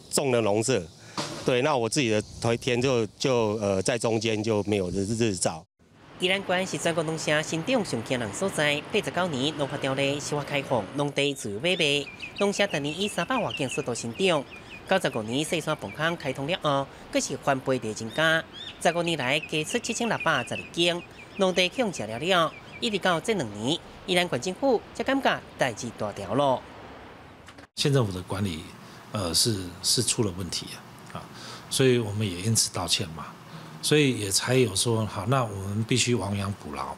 种了农舍。对，那我自己的头一天就就呃在中间就没有日日照。
宜兰县是全国农舍新长上惊人所在，八十九年农法条例司法开放，农地自由买卖，农舍当年以三百外间速度成长。九十五年四川崩坑开通了后，更是翻倍地增加。十五年来加出七千六百十二间，农地用食了了，一直到这两年，宜兰县政府才感觉代志大条了。
县政府的管理，呃，是是出了问题啊。啊，所以我们也因此道歉嘛，所以也才有说好，那我们必须亡羊补牢。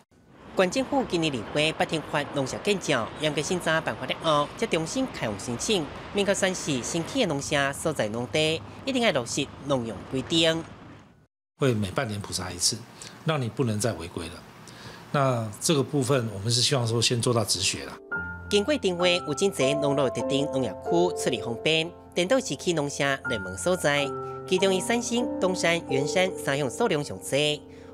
县政府今年立会八天发农舍建造，严格审查办法了后，再重新开放申请。明确宣示新起的农舍所在农地一定要落实农用规定。
会每半年普查一次，让你不能再违规了。那这个部分，我们是希望说先做到止血了。
经过定位，有真济农路特定农业区处理方便。电动是去农舍热门所在，其中以三星、东山、圆山三项数量上多。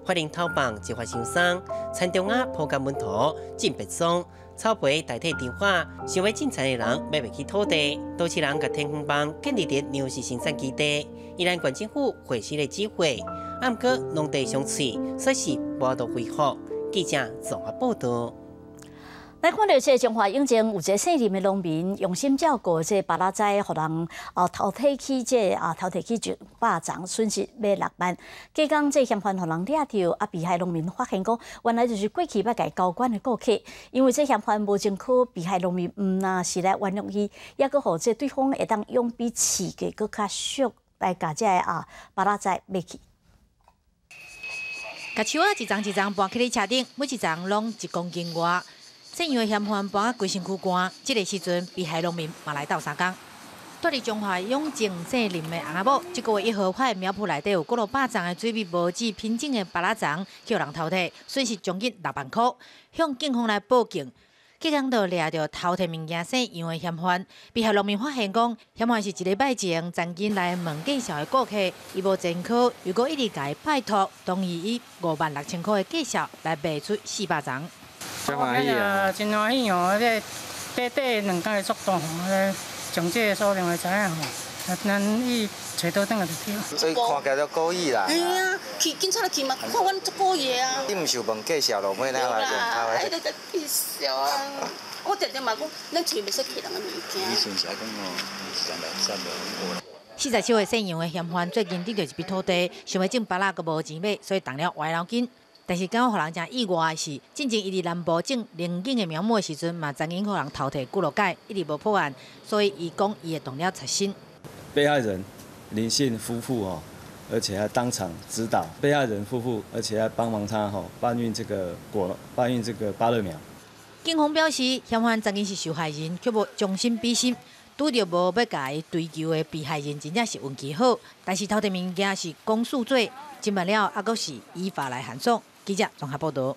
欢迎讨房计划上山，田中啊铺盖门头进别种，草皮代替电话。想要进产的人买不起土地，都市人甲天空帮建立的粮食生产基地，依然县政府回收的机会。暗过农地上脆，说是无度恢复。记者综合报道。
来看到这中华永靖有一个姓林的农民用心照顾这巴拉仔，互人啊淘汰起这啊淘汰起就霸掌，损失要六万。加讲这嫌犯互人掠着，啊被害农民发现讲，原来就是过去要改交关的顾客，因为这嫌犯无证可被害农民毋那是来玩弄伊，也搁互这对方会当用比刺嘅搁较俗来甲这啊巴拉仔买去。
甲树啊一张一张搬去咧车顶，每一张拢一公斤外。正因为嫌犯搬啊规身躯干，这个时阵被害农民嘛来到三江。住伫中华永靖镇林的阿某，这个月一号发现苗圃内底有过了百张的水密无止品种的巴拉丛，叫人淘汰，损失将近六万块，向警方来报警。警方就掠着淘汰物件姓杨的嫌犯，被害农民发现讲，嫌犯是一礼拜前曾经来问介绍的顾客，伊无前科，如果一直甲伊拜托，同意以五万六千块的介绍来卖出四百张。
真欢喜啊！真欢喜哦！这短短两天的速度，吼，从这个数量来知影吼，咱伊找到等下就
去。所以看起来都故意啦。
哎呀，去警察来去嘛，看阮做故意啊！
你毋是问介绍咯？买哪来就
他哎，你个介绍啊！我常常嘛讲，咱厝袂使客人的物件。
你顺时讲哦，三两三两
四十七岁姓杨的嫌犯最近得到一笔土地，想要种巴拉个无钱买，所以动了歪脑筋。但是，刚好互人真意外的是，进前伊伫南部种灵境的苗木的时阵，嘛曾经互人淘汰几落届，一直无破案，所以伊讲伊会动了贼心。
被害人林姓夫妇哦，
而且还当场指导被害人夫妇，而且还帮忙他吼搬运这个果搬运这个芭乐苗。
警方表示，嫌犯曾经是受害人，却无将心比心，拄着无要甲伊追究的被害人，真正是运气好。但是偷摕物件是公诉罪，侦办了还阁是依法来函送。记者综合报道。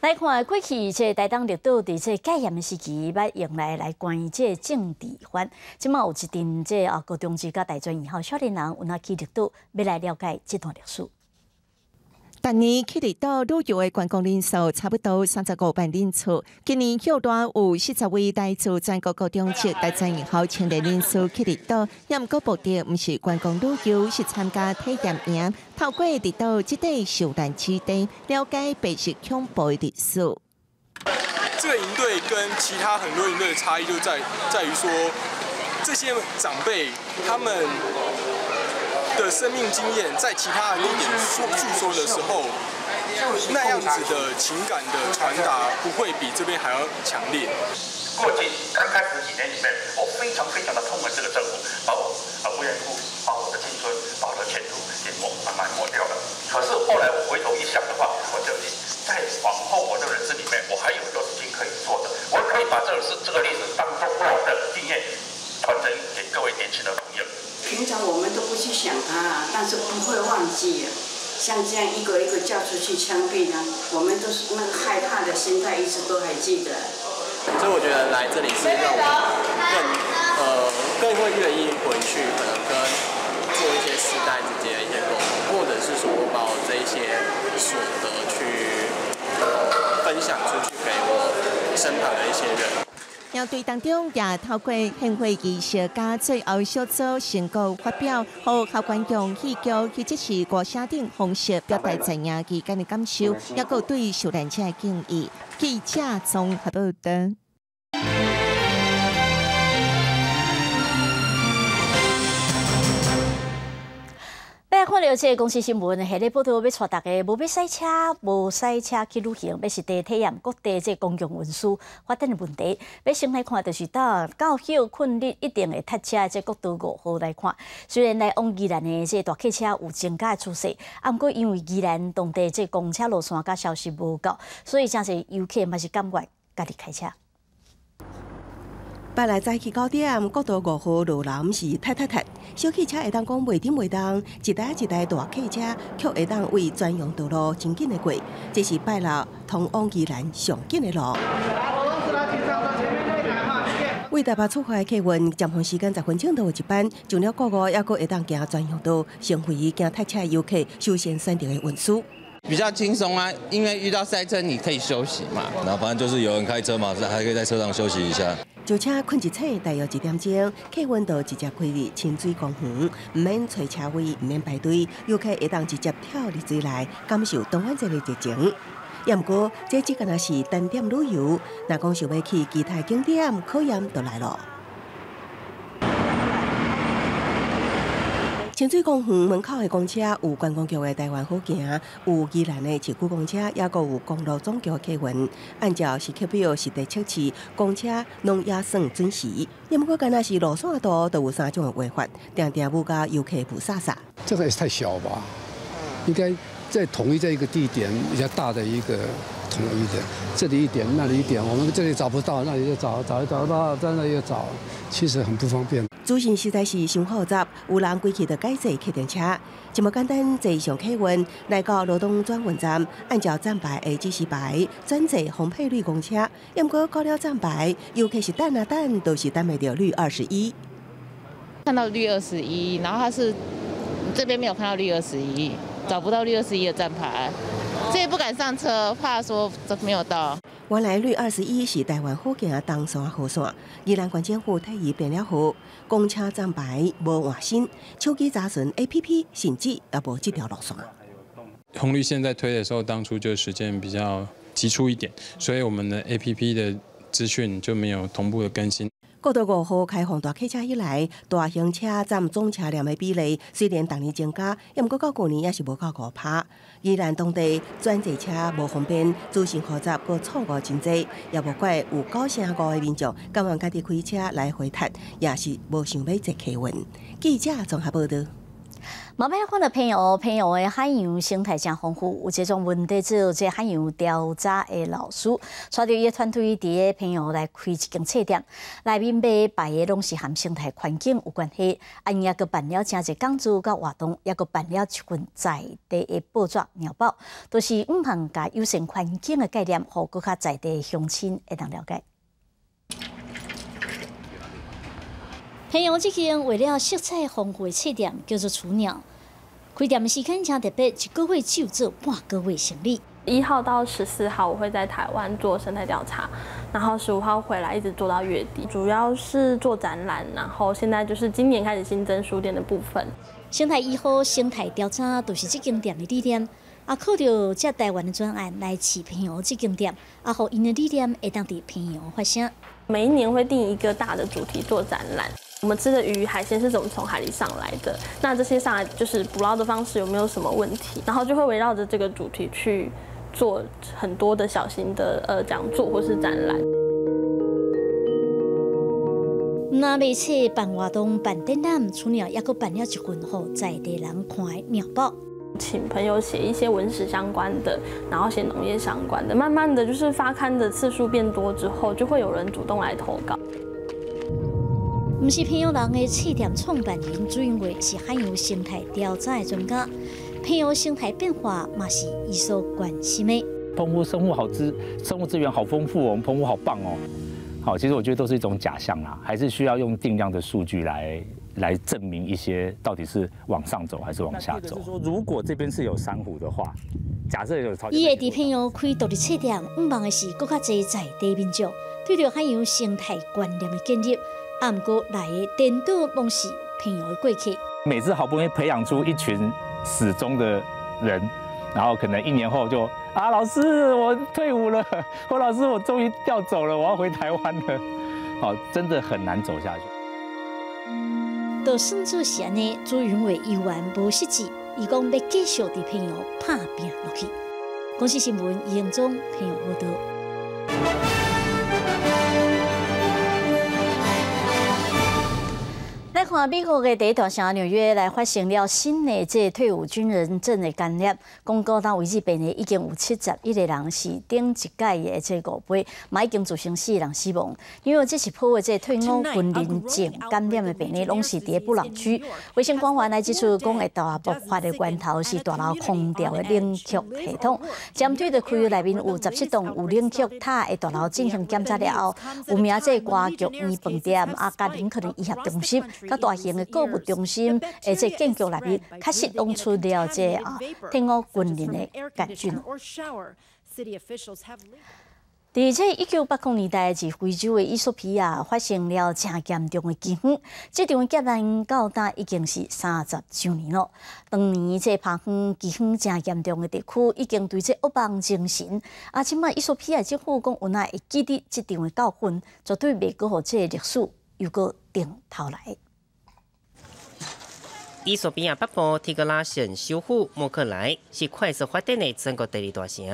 来看过去这台东绿岛伫这戒严的时期，捌用来来关于这政治犯。即马有一阵这啊高中职甲大专以后少年人有哪去绿岛，要来了解这段历史。
当年去绿岛旅游的观光人数差不多三十五万人次，今年又多有四十位来自全国高中职大专以后青年人数去绿岛，也毋过目的毋是观光旅游，是参加体验营，透过绿岛这地受难之地，了解白色恐怖的历史。
这个营队跟其他很多营队的差异就在在于说，这些长辈他们。的生命经验，在其他的地点说诉说的时候，那样子的情感的传达不会比这边还要强烈。
过去刚开始几年里面，我非常非常的痛恨这个政府，把我啊不缘故把我的青春、把我的前途给抹慢慢抹掉了。可是后来我回头一想的话，我就在往后我的人生里面，我还有很多事情可以做的，我可以把这个事这个例子当做我的经验传承给各位年轻的朋友。
平常我们都不去想他，但是不会忘记。像这样一个一个叫出去枪毙呢，我们都是那个害怕的心态，一直都还记得。
所以我觉得来这里是让我更呃更会愿意回去，可能跟做一些世代之间的一些沟通，或者是说我把我这一些所得去分享出去给我身旁的一些人。
要对当中也透过献花仪式加最后小组成果发表，和校官用戏剧或者是歌声等方式表达在影期间的感受，也有对受难者的敬意。记者从合报道。
看了这个公司新闻，下日报道要带大家无要赛车，无赛车去旅行，要实地体验各地这公共运输发展的问题。要先来看，就是到到休困日一定会塞车，这国道五号来看。虽然来往宜兰的这大客车有增加的趋势，啊，不过因为宜兰当地这公车路线甲消息无够，所以真是游客嘛是感觉家己开车。
拜来早起九点，国道五号路南是太太太，小汽车会当讲袂停袂动，一台一台大客车却会当为专用道路真紧的过。这是拜六通往宜兰上紧的路。为台北出发的客运，站房时间十分钟都有一班，上了国五，也阁会当行专用道，乘回行太车的游客优先选择的运输。
比较轻松啊，因为遇到塞车你可以休息嘛。
然后反正就是有人开车嘛，还可以在车上休息一下。
就车困一车，大约一点钟，客运就直接开入清水公园，唔免找车位，唔免排队，游客会当直接跳入水来，感受东湾这个热情。也毋过，这只敢若是单点旅游，那讲想要去其他景点，考验就来了。清水公园门口的公车有观光局的台湾好行，有宜兰的市区公车，也个有公路总局的客运。按照时刻表实地测试，公车拢也算准时。也毋过，敢若是路线道都有三种的违法，常常误加游客不傻傻。
这个也太小吧？应该在统一在一个地点比较大的一个一的，这里一点，那里一点，我们这里找不到，那里又找，找一找到，在那又找，其实很不方便。
主线实在是伤复杂，有人规气的改坐客运车，这么简单坐上客运来到。罗东转运站，按照站牌的指示牌转坐红配绿公车。要么过过了站牌，尤其是等啊等，都是等不到。绿二十一。
看到。绿二十一，然后他是这边没有看到绿二十一，找不到。绿二十一的站牌，这也不敢上车，怕说没有到。
原来绿二十一是台湾福建的东山河线，宜兰关政府退役变了号，公车站牌无换新，手机查询 A P P 甚至也无这条路线。
红绿线在推的时候，当初就时间比较急促一点，所以我们的 A P P 的资讯就没有同步的更新。
国道五号开放大客车以来，大型车占总车辆的比例虽然逐年增加，也毋过到过年也是无够五趴。宜兰当地专车车无方便，自行复杂，佮错误真多，也无怪有高成高的民众甘愿家己开车来回踏，也是无想要坐客运。记者综合报道。
毛边看到朋友，朋友的海洋生态真丰富，有这种问题做这海洋调查的老师，带着伊团队伫个朋友来开一间册店，内面卖摆的拢是和生态环境有关系，啊，也个办了真侪讲座甲活动，也个办了一份在地的报纸鸟报，都是五项加优胜环境的概念，互更较在地乡亲会当了解。平阳这间为了色彩丰富的册店叫做雏鸟，开店的时间真特别，一个月只有做半个月生意。
一号到十四号我会在台湾做生态调查，然后十五号回来一直做到月底，主要是做展览，然后现在就是今年开始新增书店的部分。
生态一号生态调查都是这间店的理念，啊，靠着这台湾的专案来起平阳这间店，啊，好因的理念会当地平阳发生。
每一年会定一个大的主题做展览。我们吃的鱼海鲜是怎么从海里上来的？那这些上来就是捕捞的方式有没有什么问题？然后就会围绕着这个主题去做很多的小型的呃讲座或是展览。
那每次办活动、办展览，除了也个办了一群后在地人看的鸟报，
请朋友写一些文史相关的，然后写农业相关的。慢慢的就是发刊的次数变多之后，就会有人主动来投稿。
不是平阳人的册店创办人朱云伟是海洋生态调查的专家，平阳生态变化嘛是伊所关心的。
澎湖生物好资，生物资源好丰富，我们澎湖好棒哦。好，其实我觉得都是一种假象啦，还是需要用定量的数据来来证明一些到底是往上走还是往下走。说如果这边是有珊瑚的话，假设有超。
伊会伫平阳开独立册店，唔忙的是更加侪在地民众对着海洋生态观念的建立。阿姆哥来的颠倒拢是平遥的过去。
每次好不容易培养出一群始终的人，然后可能一年后就啊，老师我退伍了，或老师我终于调走了，我要回台湾了。好，真的很难走下去。
到算做安呢，朱云伟依然无失志，伊讲要继续伫朋友拍拼落去。公司新闻严中平遥报道。看美国的第一大城纽约来发生了新的这退伍军人证的感染，公告到为止病例已经有七十一个人是顶一届的这五倍，嘛已经造成四人死亡。因为这是破的这退伍军人证感染的病例，拢是伫布朗区。卫生官员来指出，讲会大爆发的源头是大楼空调的冷却系统。针对的区域内面有十七栋有冷却塔的大楼进行检查了后，有名这歌剧院饭店啊，加林可能医学中心。大型的购物中心，而且建筑内面确实弄出了这啊，天空军人的感觉。而且一九八零年代，是非洲的伊索比亚发生了真严重的饥荒，这场劫难到达已经是三十周年了。当年这旁方饥荒真严重的地区，已经对这恶邦精神，啊，即卖伊索比亚政府讲无奈会记得这场的教训，绝对袂过互这历史又过顶头来。
伊索比亚北部提格拉省首府莫克莱是快速发展的全国第二大城。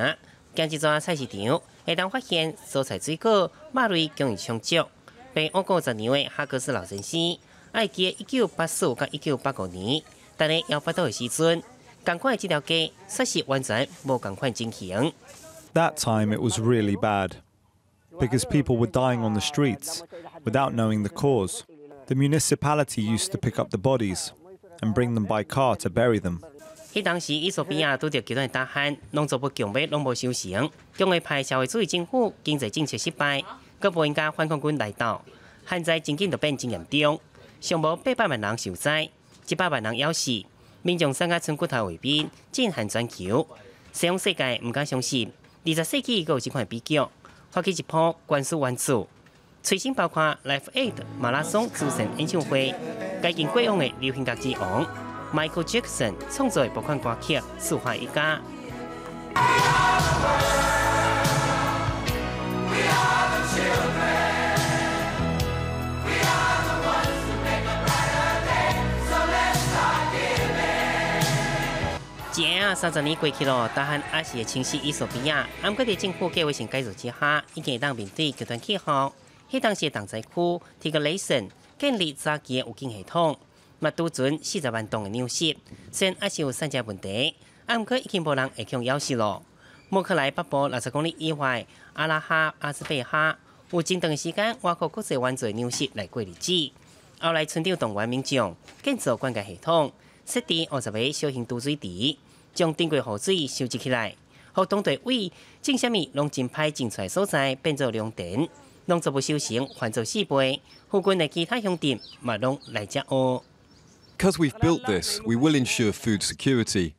经一座菜市场，会当发现蔬菜水果、肉类供应充足。被我过十年的哈格斯老先生，爱记一九八四到一九八五年，但系要发到的时阵，赶快这条街确实完全无赶快进行。
That time it was really bad because people were dying on the streets without knowing the cause. The municipality used to pick up the bodies. And bring them by car to bury them.
迄当时，伊索比亚拄着极端大旱，农作物强买拢无收成，共会派社会主义政府经济政策失败，各部应该反抗军来到，旱灾真紧就变真严重，上无八百万人受灾，一百万人枵死，民众参加村骨头为兵，震撼全球，西方世界毋敢相信，二十世纪阁有即款比较，发起一波关注援助，最新包括 Life Aid 马拉松慈善演唱会。改进过往的流行歌之王 Michael Jackson 创作的爆款歌曲，抒发一家。一啊，三十年过去了，大汉阿是的清晰伊索比亚，按各地政府计划性改造之下，已经当面对极端气候。迄当时的重灾区，提个雷神。建立早期的预警系统，嘛拄准四十万栋的纽约，虽然还是有三只问题，啊，毋过已经无人会去要死咯。莫克莱北部六十公里以外，阿拉哈、阿斯贝哈，有真长时间外国国际犯罪纽约来过日子。后来村长动员民众建造灌溉系统，设置二十个小型堵水池，将珍贵河水收集起来。互当地为种虾米拢真歹种出来所在变做良田，农作物收成换做四倍。附近的其他乡镇嘛拢来遮学。
Because we've built this, we will ensure food security.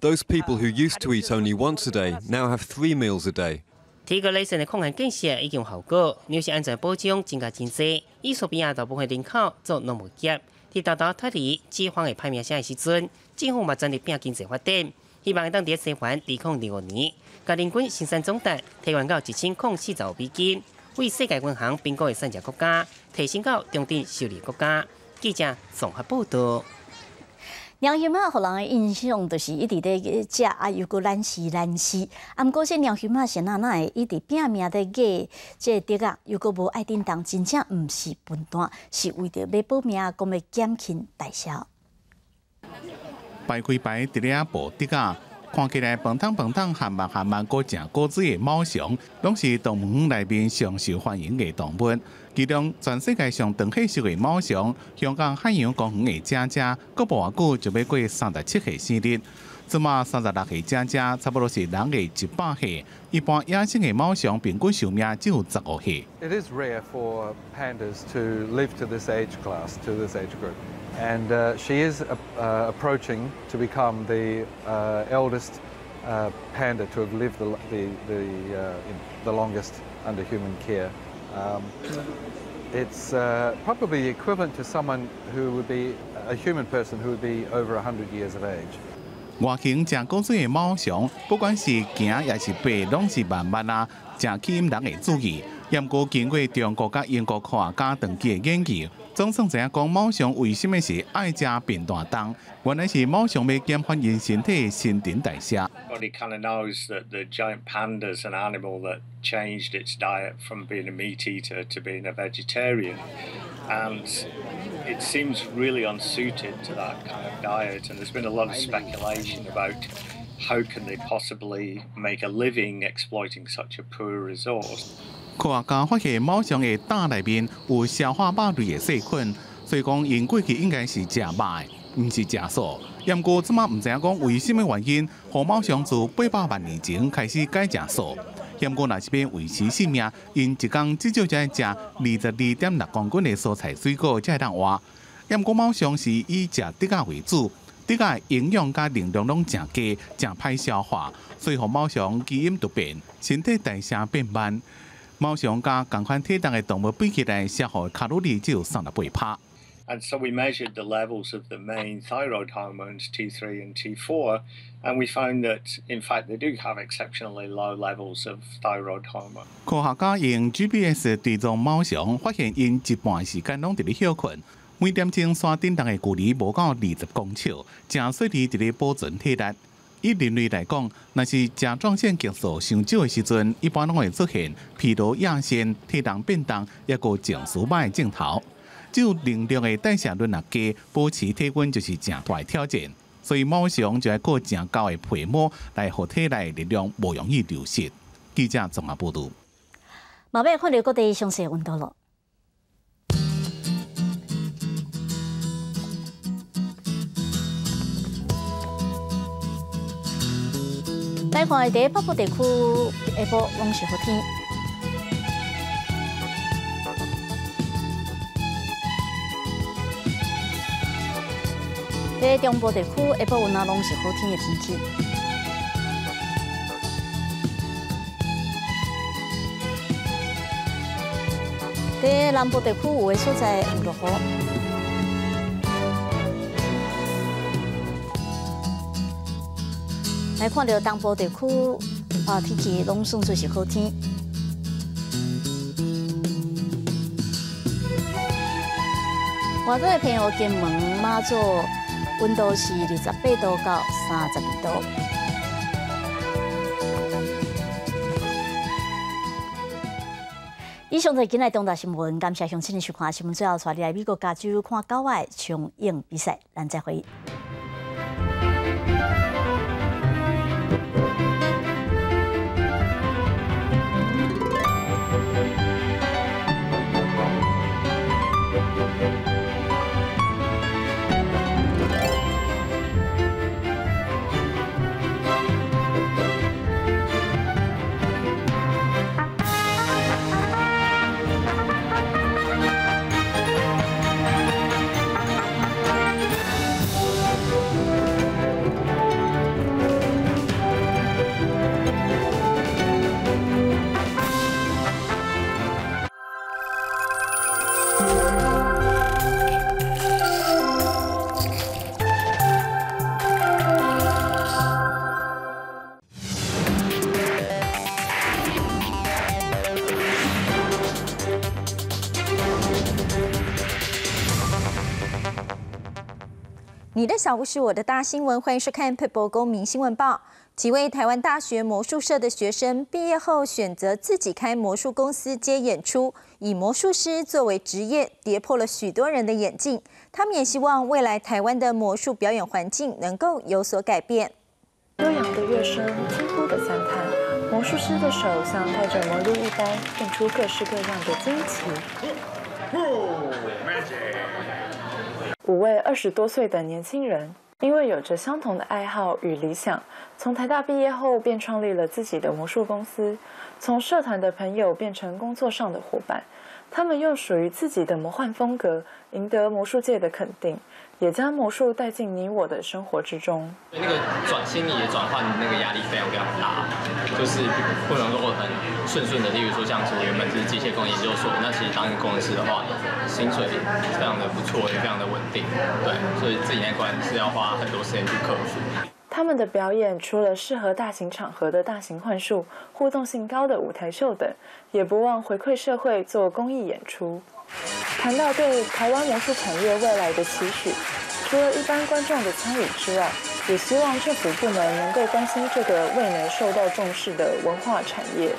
Those people who used to eat only once a day now have three meals a day.
提高类型的抗旱建设已经有效果，粮食安全保障增加经济。伊索比亚大部分人口做农牧业，伫大大脱离饥荒的排名上的时阵，政府嘛全力拼经济发展，希望当地生还抵抗二五年，甲人均生产总值提高到一千零四十五美金，为世界银行评估的三只国家提升到中等收入国家。记者综合报道。
鸟熊仔互人的印象就是一直在食，啊又个难死难死。啊，毋过是哪哪会一直拼命咧过这竹啊，又搁无爱叮当，真正毋是笨蛋，是为着要保命，讲要减轻代销。
排开排伫咧步竹啊，看起来蹦腾蹦腾、含慢含慢、果正果子的猫熊，拢是动物园内面上受欢迎的动物。其中，全世界上长气数的猫熊，香港海洋公园的姐姐，搁无偌久就要过三十七岁生日。即马三十六岁姐姐，差不多是人的一百岁。一般野生的猫熊平均寿命只有十五岁。
It is rare for pandas to live to this age class, to this age group. And uh, she is uh, approaching to become the uh, eldest uh, panda to have lived the, the, the, uh, the longest under human care. Um, it's uh, probably the equivalent to someone who would be a human person who would be over 100 years of age.
外形正古水的猫熊，不管是行也是爬，拢是慢慢啊，正吸引人的注意。也毋过经过中国甲英国科学家长期的研究，总算知影讲猫熊为什么是爱食便当当，原来是猫熊要减缓因身体的新陈代谢。
Everybody kind of knows that the giant panda is an animal that changed its diet from being a meat eater to being a vegetarian. And it seems really unsuited to that kind of diet. And there's been a lot of speculation about how can they possibly make a living exploiting such a poor resource.
科学家发现猫熊的胆内面有消化肉类的细菌，所以讲因过去应该是食肉的，毋是食素。也毋过即马毋知影讲为什么原因，互猫熊自八百万年前开始改食素。也毋过若是要维持性命，因一工至少才会食二十二点六公斤的蔬菜水果才会当活。也毋过猫熊是以食竹仔为主，竹仔营养甲能量拢正低，正歹消化，所以互猫熊基因突变，身体代谢变慢。猫熊甲同款体重的动物比起来，消耗的卡路里只有三十八帕。
And so we measured the levels of the main thyroid hormones, T3 and T4, and we found that, in fact, they do have exceptionally low levels of thyroid hormone.
科学家用 GPS 追踪猫熊，发现因一半时间拢伫咧休困，每点钟山顶上的距离无到二十公尺，正细腻伫咧保存体力。以人类来讲，若是甲状腺激素上少的时阵，一般拢会出现疲劳、亚线、体重变动，抑个情绪歹的镜头。只有能量的代谢率若低，保持体温就是正大的挑战。所以猫熊就要过正高的皮膜来，互体内力量无容易流失。记者综合报道。
马尾看到各地详细温度了。来看第北部地区下晡拢是好天。在中部地区下晡有那拢是好天的天气。在南部地区有的所在有落雨。来看到东部地区啊，天气拢算做是好天。外岛的朋友金门、马祖温度是二十八度到三十二度。以上就是今日重大新闻，感谢乡亲的收看新闻，最后带你来美国加州看高外冲泳比赛，咱再会。
你的小故事我的大新闻，欢迎收看《People 公民新闻报》。几位台湾大学魔术社的学生毕业后选择自己开魔术公司接演出，以魔术师作为职业，跌破了许多人的眼镜。他们也希望未来台湾的魔术表演环境能够有所改变。
悠扬的乐声，惊呼的赞叹，魔术师的手像带着魔力一般，变出各式各样的惊奇。五位二十多岁的年轻人，因为有着相同的爱好与理想，从台大毕业后便创立了自己的魔术公司。从社团的朋友变成工作上的伙伴，他们用属于自己的魔幻风格赢得魔术界的肯定，也将魔术带进你我的生活之中。
那个转心理的转换，那个压力非常非常大，就是不能够很顺顺的。例如说，像我原本是机械工研究所，那其实当一个工程师的话，薪水非常的不错，也非常的稳定。对，所以自己那关是要花很多时间去克服。
他们的表演除了适合大型场合的大型幻术、互动性高的舞台秀等，也不忘回馈社会做公益演出。谈到对台湾魔术产业未来的期许，除了一般观众的参与之外，也希望政府部门能够关心这个未能受到重视的文化产业。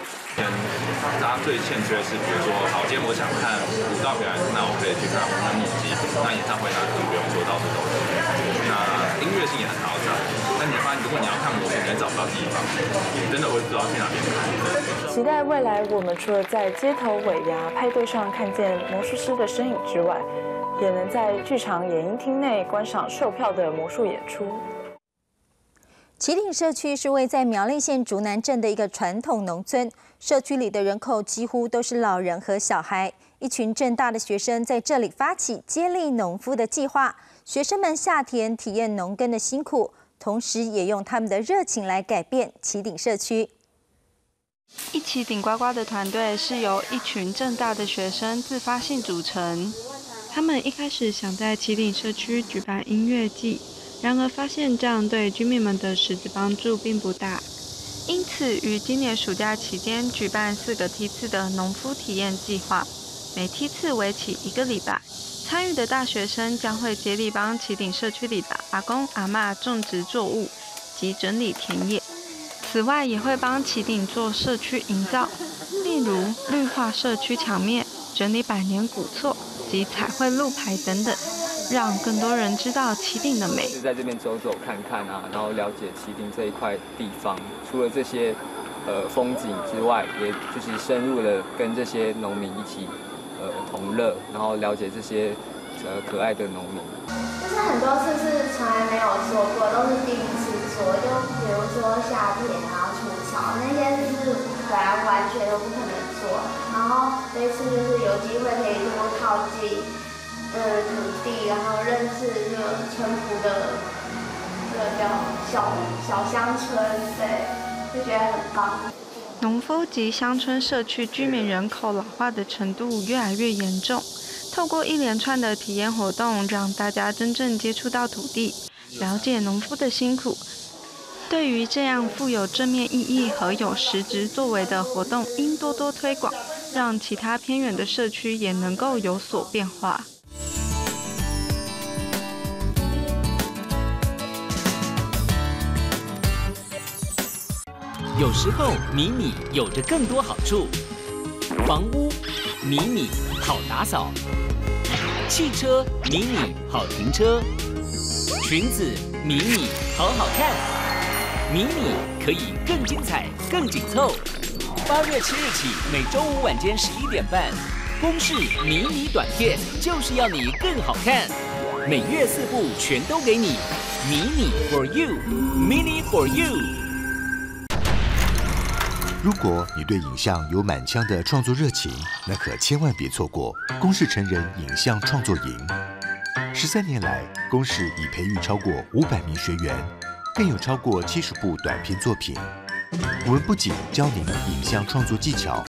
大家最欠缺的是，比如说，好，今天我想看舞蹈表演，那我可以去看舞蹈机，那演唱会那更不用说到处都是。那音乐性也很好找，但你发现，如果你要看魔术，你找不到地方，你真的会不知道去哪边看。
期待未来，我们除了在街头尾牙派对上看见魔术师的身影之外，也能在剧场演音厅内观赏售票的魔术演出。
旗岭社区是位在苗栗县竹南镇的一个传统农村，社区里的人口几乎都是老人和小孩。一群正大的学生在这里发起接力农夫的计划，学生们下田体验农耕的辛苦，同时也用他们的热情来改变旗顶社区。
一起顶呱呱的团队是由一群正大的学生自发性组成，他们一开始想在旗顶社区举办音乐季。然而发现这样对居民们的实质帮助并不大，因此于今年暑假期间举办四个梯次的农夫体验计划，每梯次为期一个礼拜。参与的大学生将会接力帮旗顶社区里的阿公阿妈种植作物及整理田野，此外也会帮旗顶做社区营造，例如绿化社区墙面、整理百年古厝及彩绘路牌等等。让更多人知道旗顶的美。
是在这边走走看看啊，然后了解旗顶这一块地方。除了这些呃风景之外，也就是深入的跟这些农民一起呃同乐，然后了解这些呃可爱的农民。
就是很多次是从来没有做过，都是第一次做。就比如说夏天啊、除草那些，就是本来完全都不可能做。然后这次就是有机会可以多靠近。呃，土地，然后认识这个淳朴的，这个叫小小乡村，对，就觉得很棒。
农夫及乡村社区居民人口老化的程度越来越严重，透过一连串的体验活动，让大家真正接触到土地，了解农夫的辛苦。对于这样富有正面意义和有实质作为的活动，应多多推广，让其他偏远的社区也能够有所变化。
有时候，迷你有着更多好处，房屋、迷你好打扫，汽车迷你好停车，裙子迷你好好看，迷你可以更精彩、更紧凑。八月七日起，每周五晚间十一点半，公式迷你短片就是要你更好看，每月四部全都给你，迷你 for you，mini for you。
如果你对影像有满腔的创作热情，那可千万别错过公视成人影像创作营。十三年来，公视已培育超过五百名学员，更有超过七十部短片作品。我们不仅教您影像创作技巧，